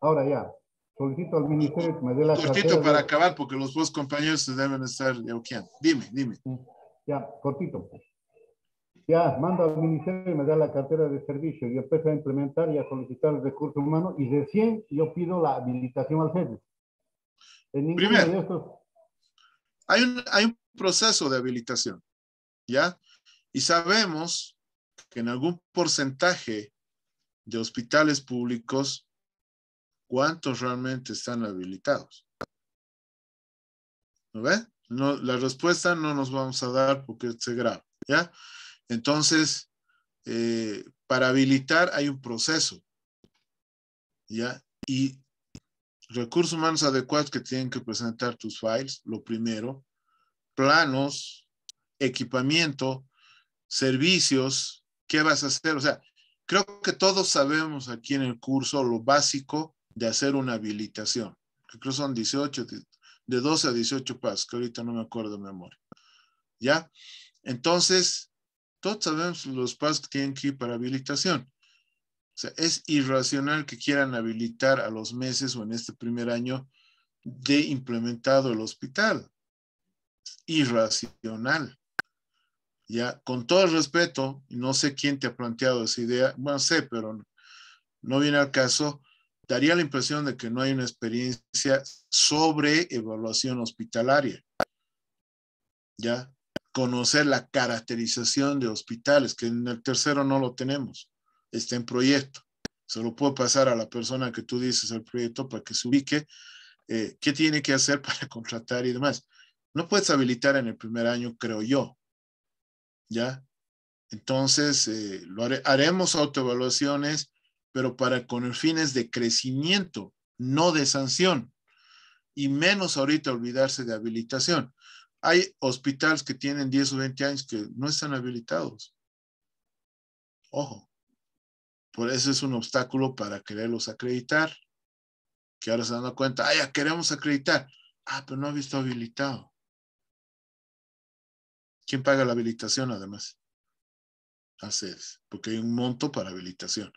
Ahora ya, solicito al ministerio que me dé la Cortito para acabar, porque los dos compañeros se deben estar yauqueando. Dime, dime. Ya, cortito. Ya, mando al ministerio y me da la cartera de servicio. Yo empiezo a implementar y a solicitar el recurso humano y recién yo pido la habilitación al CEDES. Primero, hay, un, hay un proceso de habilitación, ¿ya? Y sabemos que en algún porcentaje de hospitales públicos ¿Cuántos realmente están habilitados? ¿No ve? No, la respuesta no nos vamos a dar porque es grave, ¿ya? Entonces, eh, para habilitar hay un proceso, ¿ya? Y recursos humanos adecuados que tienen que presentar tus files, lo primero, planos, equipamiento, servicios, ¿qué vas a hacer? O sea, creo que todos sabemos aquí en el curso lo básico de hacer una habilitación, creo son 18, de 12 a 18 pasos, que ahorita no me acuerdo de memoria. ¿Ya? Entonces, todos sabemos los pasos que tienen que ir para habilitación. O sea, es irracional que quieran habilitar a los meses o en este primer año de implementado el hospital. Irracional. Ya, con todo el respeto, no sé quién te ha planteado esa idea, bueno, sé, pero no viene al caso, daría la impresión de que no hay una experiencia sobre evaluación hospitalaria. ¿Ya? Conocer la caracterización de hospitales, que en el tercero no lo tenemos, está en proyecto. Se lo puedo pasar a la persona que tú dices el proyecto para que se ubique eh, qué tiene que hacer (laughs) para contratar y demás. No puedes habilitar en el primer año, creo yo. ¿Ya? Entonces, eh, lo haremos autoevaluaciones pero para con fines de crecimiento, no de sanción, y menos ahorita olvidarse de habilitación. Hay hospitales que tienen 10 o 20 años que no están habilitados. Ojo, por eso es un obstáculo para quererlos acreditar, que ahora se dan cuenta, ah, ya queremos acreditar. Ah, pero no ha visto habilitado. ¿Quién paga la habilitación además? Así es, porque hay un monto para habilitación.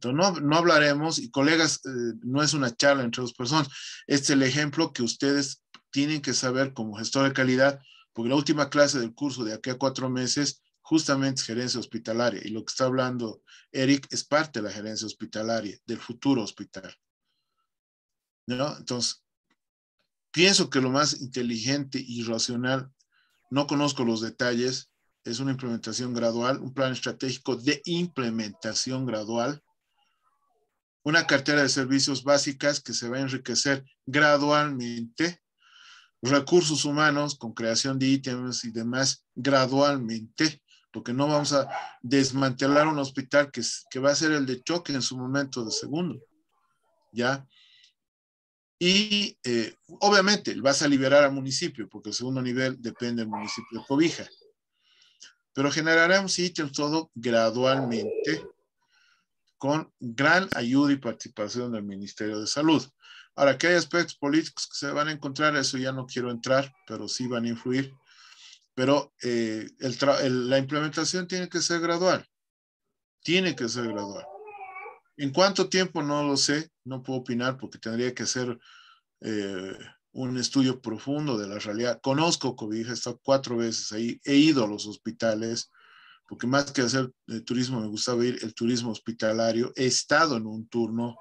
Entonces, no, hablaremos, y colegas, eh, no es una charla entre dos personas, este es el ejemplo que ustedes tienen que saber como gestor de calidad, porque la última clase del curso de aquí a cuatro meses justamente es gerencia hospitalaria, y lo que está hablando Eric es parte de la gerencia hospitalaria, del futuro hospital. ¿No? Entonces, pienso que lo más inteligente y racional, no conozco los detalles, es una implementación gradual, un plan estratégico de implementación gradual, una cartera de servicios básicas que se va a enriquecer gradualmente, recursos humanos con creación de ítems y demás gradualmente, porque no vamos a desmantelar un hospital que, que va a ser el de choque en su momento de segundo, ¿ya? Y eh, obviamente vas a liberar al municipio, porque el segundo nivel depende del municipio de Cobija. Pero generaremos ítems todo gradualmente con gran ayuda y participación del Ministerio de Salud. Ahora, que hay aspectos políticos que se van a encontrar, eso ya no quiero entrar, pero sí van a influir. Pero eh, la implementación tiene que ser gradual. Tiene que ser gradual. ¿En cuánto tiempo? No lo sé, no puedo opinar porque tendría que hacer eh, un estudio profundo de la realidad. Conozco Cobija, he estado cuatro veces ahí, he ido a los hospitales, porque más que hacer turismo me gustaba ir el turismo hospitalario. He estado en un turno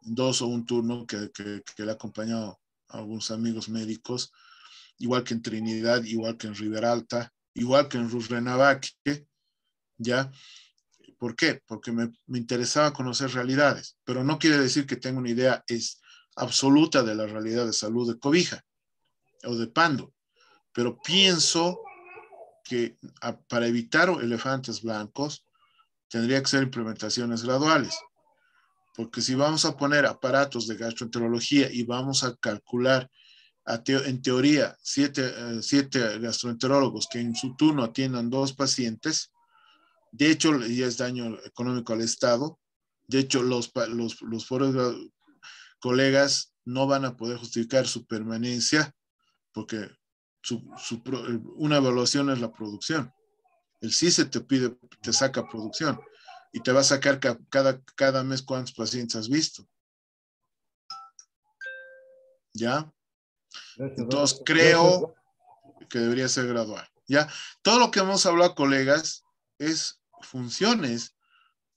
dos o un turno que, que, que le ha acompañado a algunos amigos médicos, igual que en Trinidad, igual que en Riberalta, igual que en Rurrenabaque, ¿ya? ¿Por qué? Porque me, me, interesaba conocer realidades, pero no quiere decir que tenga una idea es absoluta de la realidad de salud de Cobija o de Pando, pero pienso que para evitar elefantes blancos tendría que ser implementaciones graduales, porque si vamos a poner aparatos de gastroenterología y vamos a calcular en teoría siete, uh, siete gastroenterólogos que en su turno atiendan dos pacientes, de hecho ya es daño económico al Estado, de hecho los, los, los colegas no van a poder justificar su permanencia porque su, su, una evaluación es la producción. El CICE te pide, te saca producción y te va a sacar cada, cada mes cuántos pacientes has visto. ¿Ya? Entonces creo que debería ser gradual. ¿Ya? Todo lo que hemos hablado, colegas, es funciones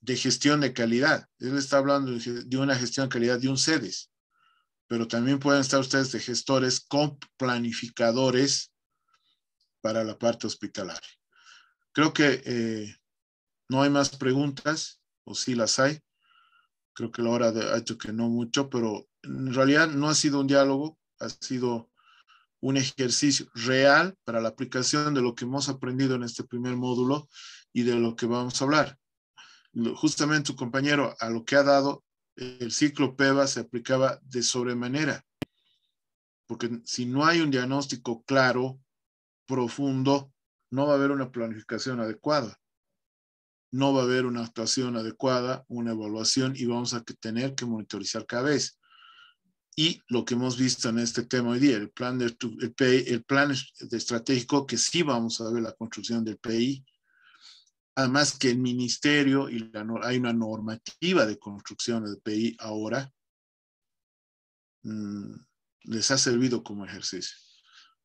de gestión de calidad. Él está hablando de una gestión de calidad de un CEDES pero también pueden estar ustedes de gestores con planificadores para la parte hospitalaria. Creo que eh, no hay más preguntas, o sí las hay. Creo que la hora de, ha hecho que no mucho, pero en realidad no ha sido un diálogo, ha sido un ejercicio real para la aplicación de lo que hemos aprendido en este primer módulo y de lo que vamos a hablar. Justamente su compañero a lo que ha dado el ciclo PEVA se aplicaba de sobremanera, porque si no hay un diagnóstico claro, profundo, no va a haber una planificación adecuada, no va a haber una actuación adecuada, una evaluación y vamos a tener que monitorizar cada vez. Y lo que hemos visto en este tema hoy día, el plan, de, el, el plan de estratégico, que sí vamos a ver la construcción del PI, Además que el ministerio y la, hay una normativa de construcción del PI ahora, mmm, les ha servido como ejercicio.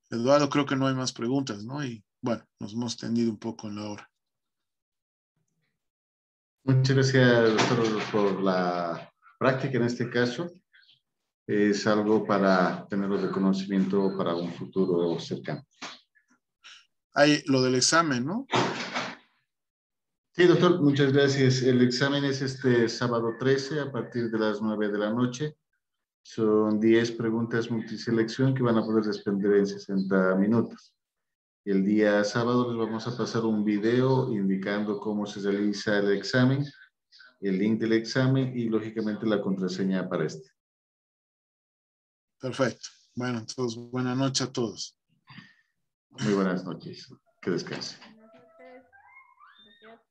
Eduardo, creo que no hay más preguntas, ¿no? Y bueno, nos hemos tendido un poco en la hora. Muchas gracias, doctor, por la práctica en este caso. Es algo para tenerlo de conocimiento para un futuro cercano. Hay lo del examen, ¿no? Sí, doctor, muchas gracias. El examen es este sábado 13 a partir de las 9 de la noche. Son 10 preguntas multiselección que van a poder responder en 60 minutos. El día sábado les vamos a pasar un video indicando cómo se realiza el examen, el link del examen y lógicamente la contraseña para este. Perfecto. Bueno, entonces buenas noches a todos. Muy buenas noches. Que descansen.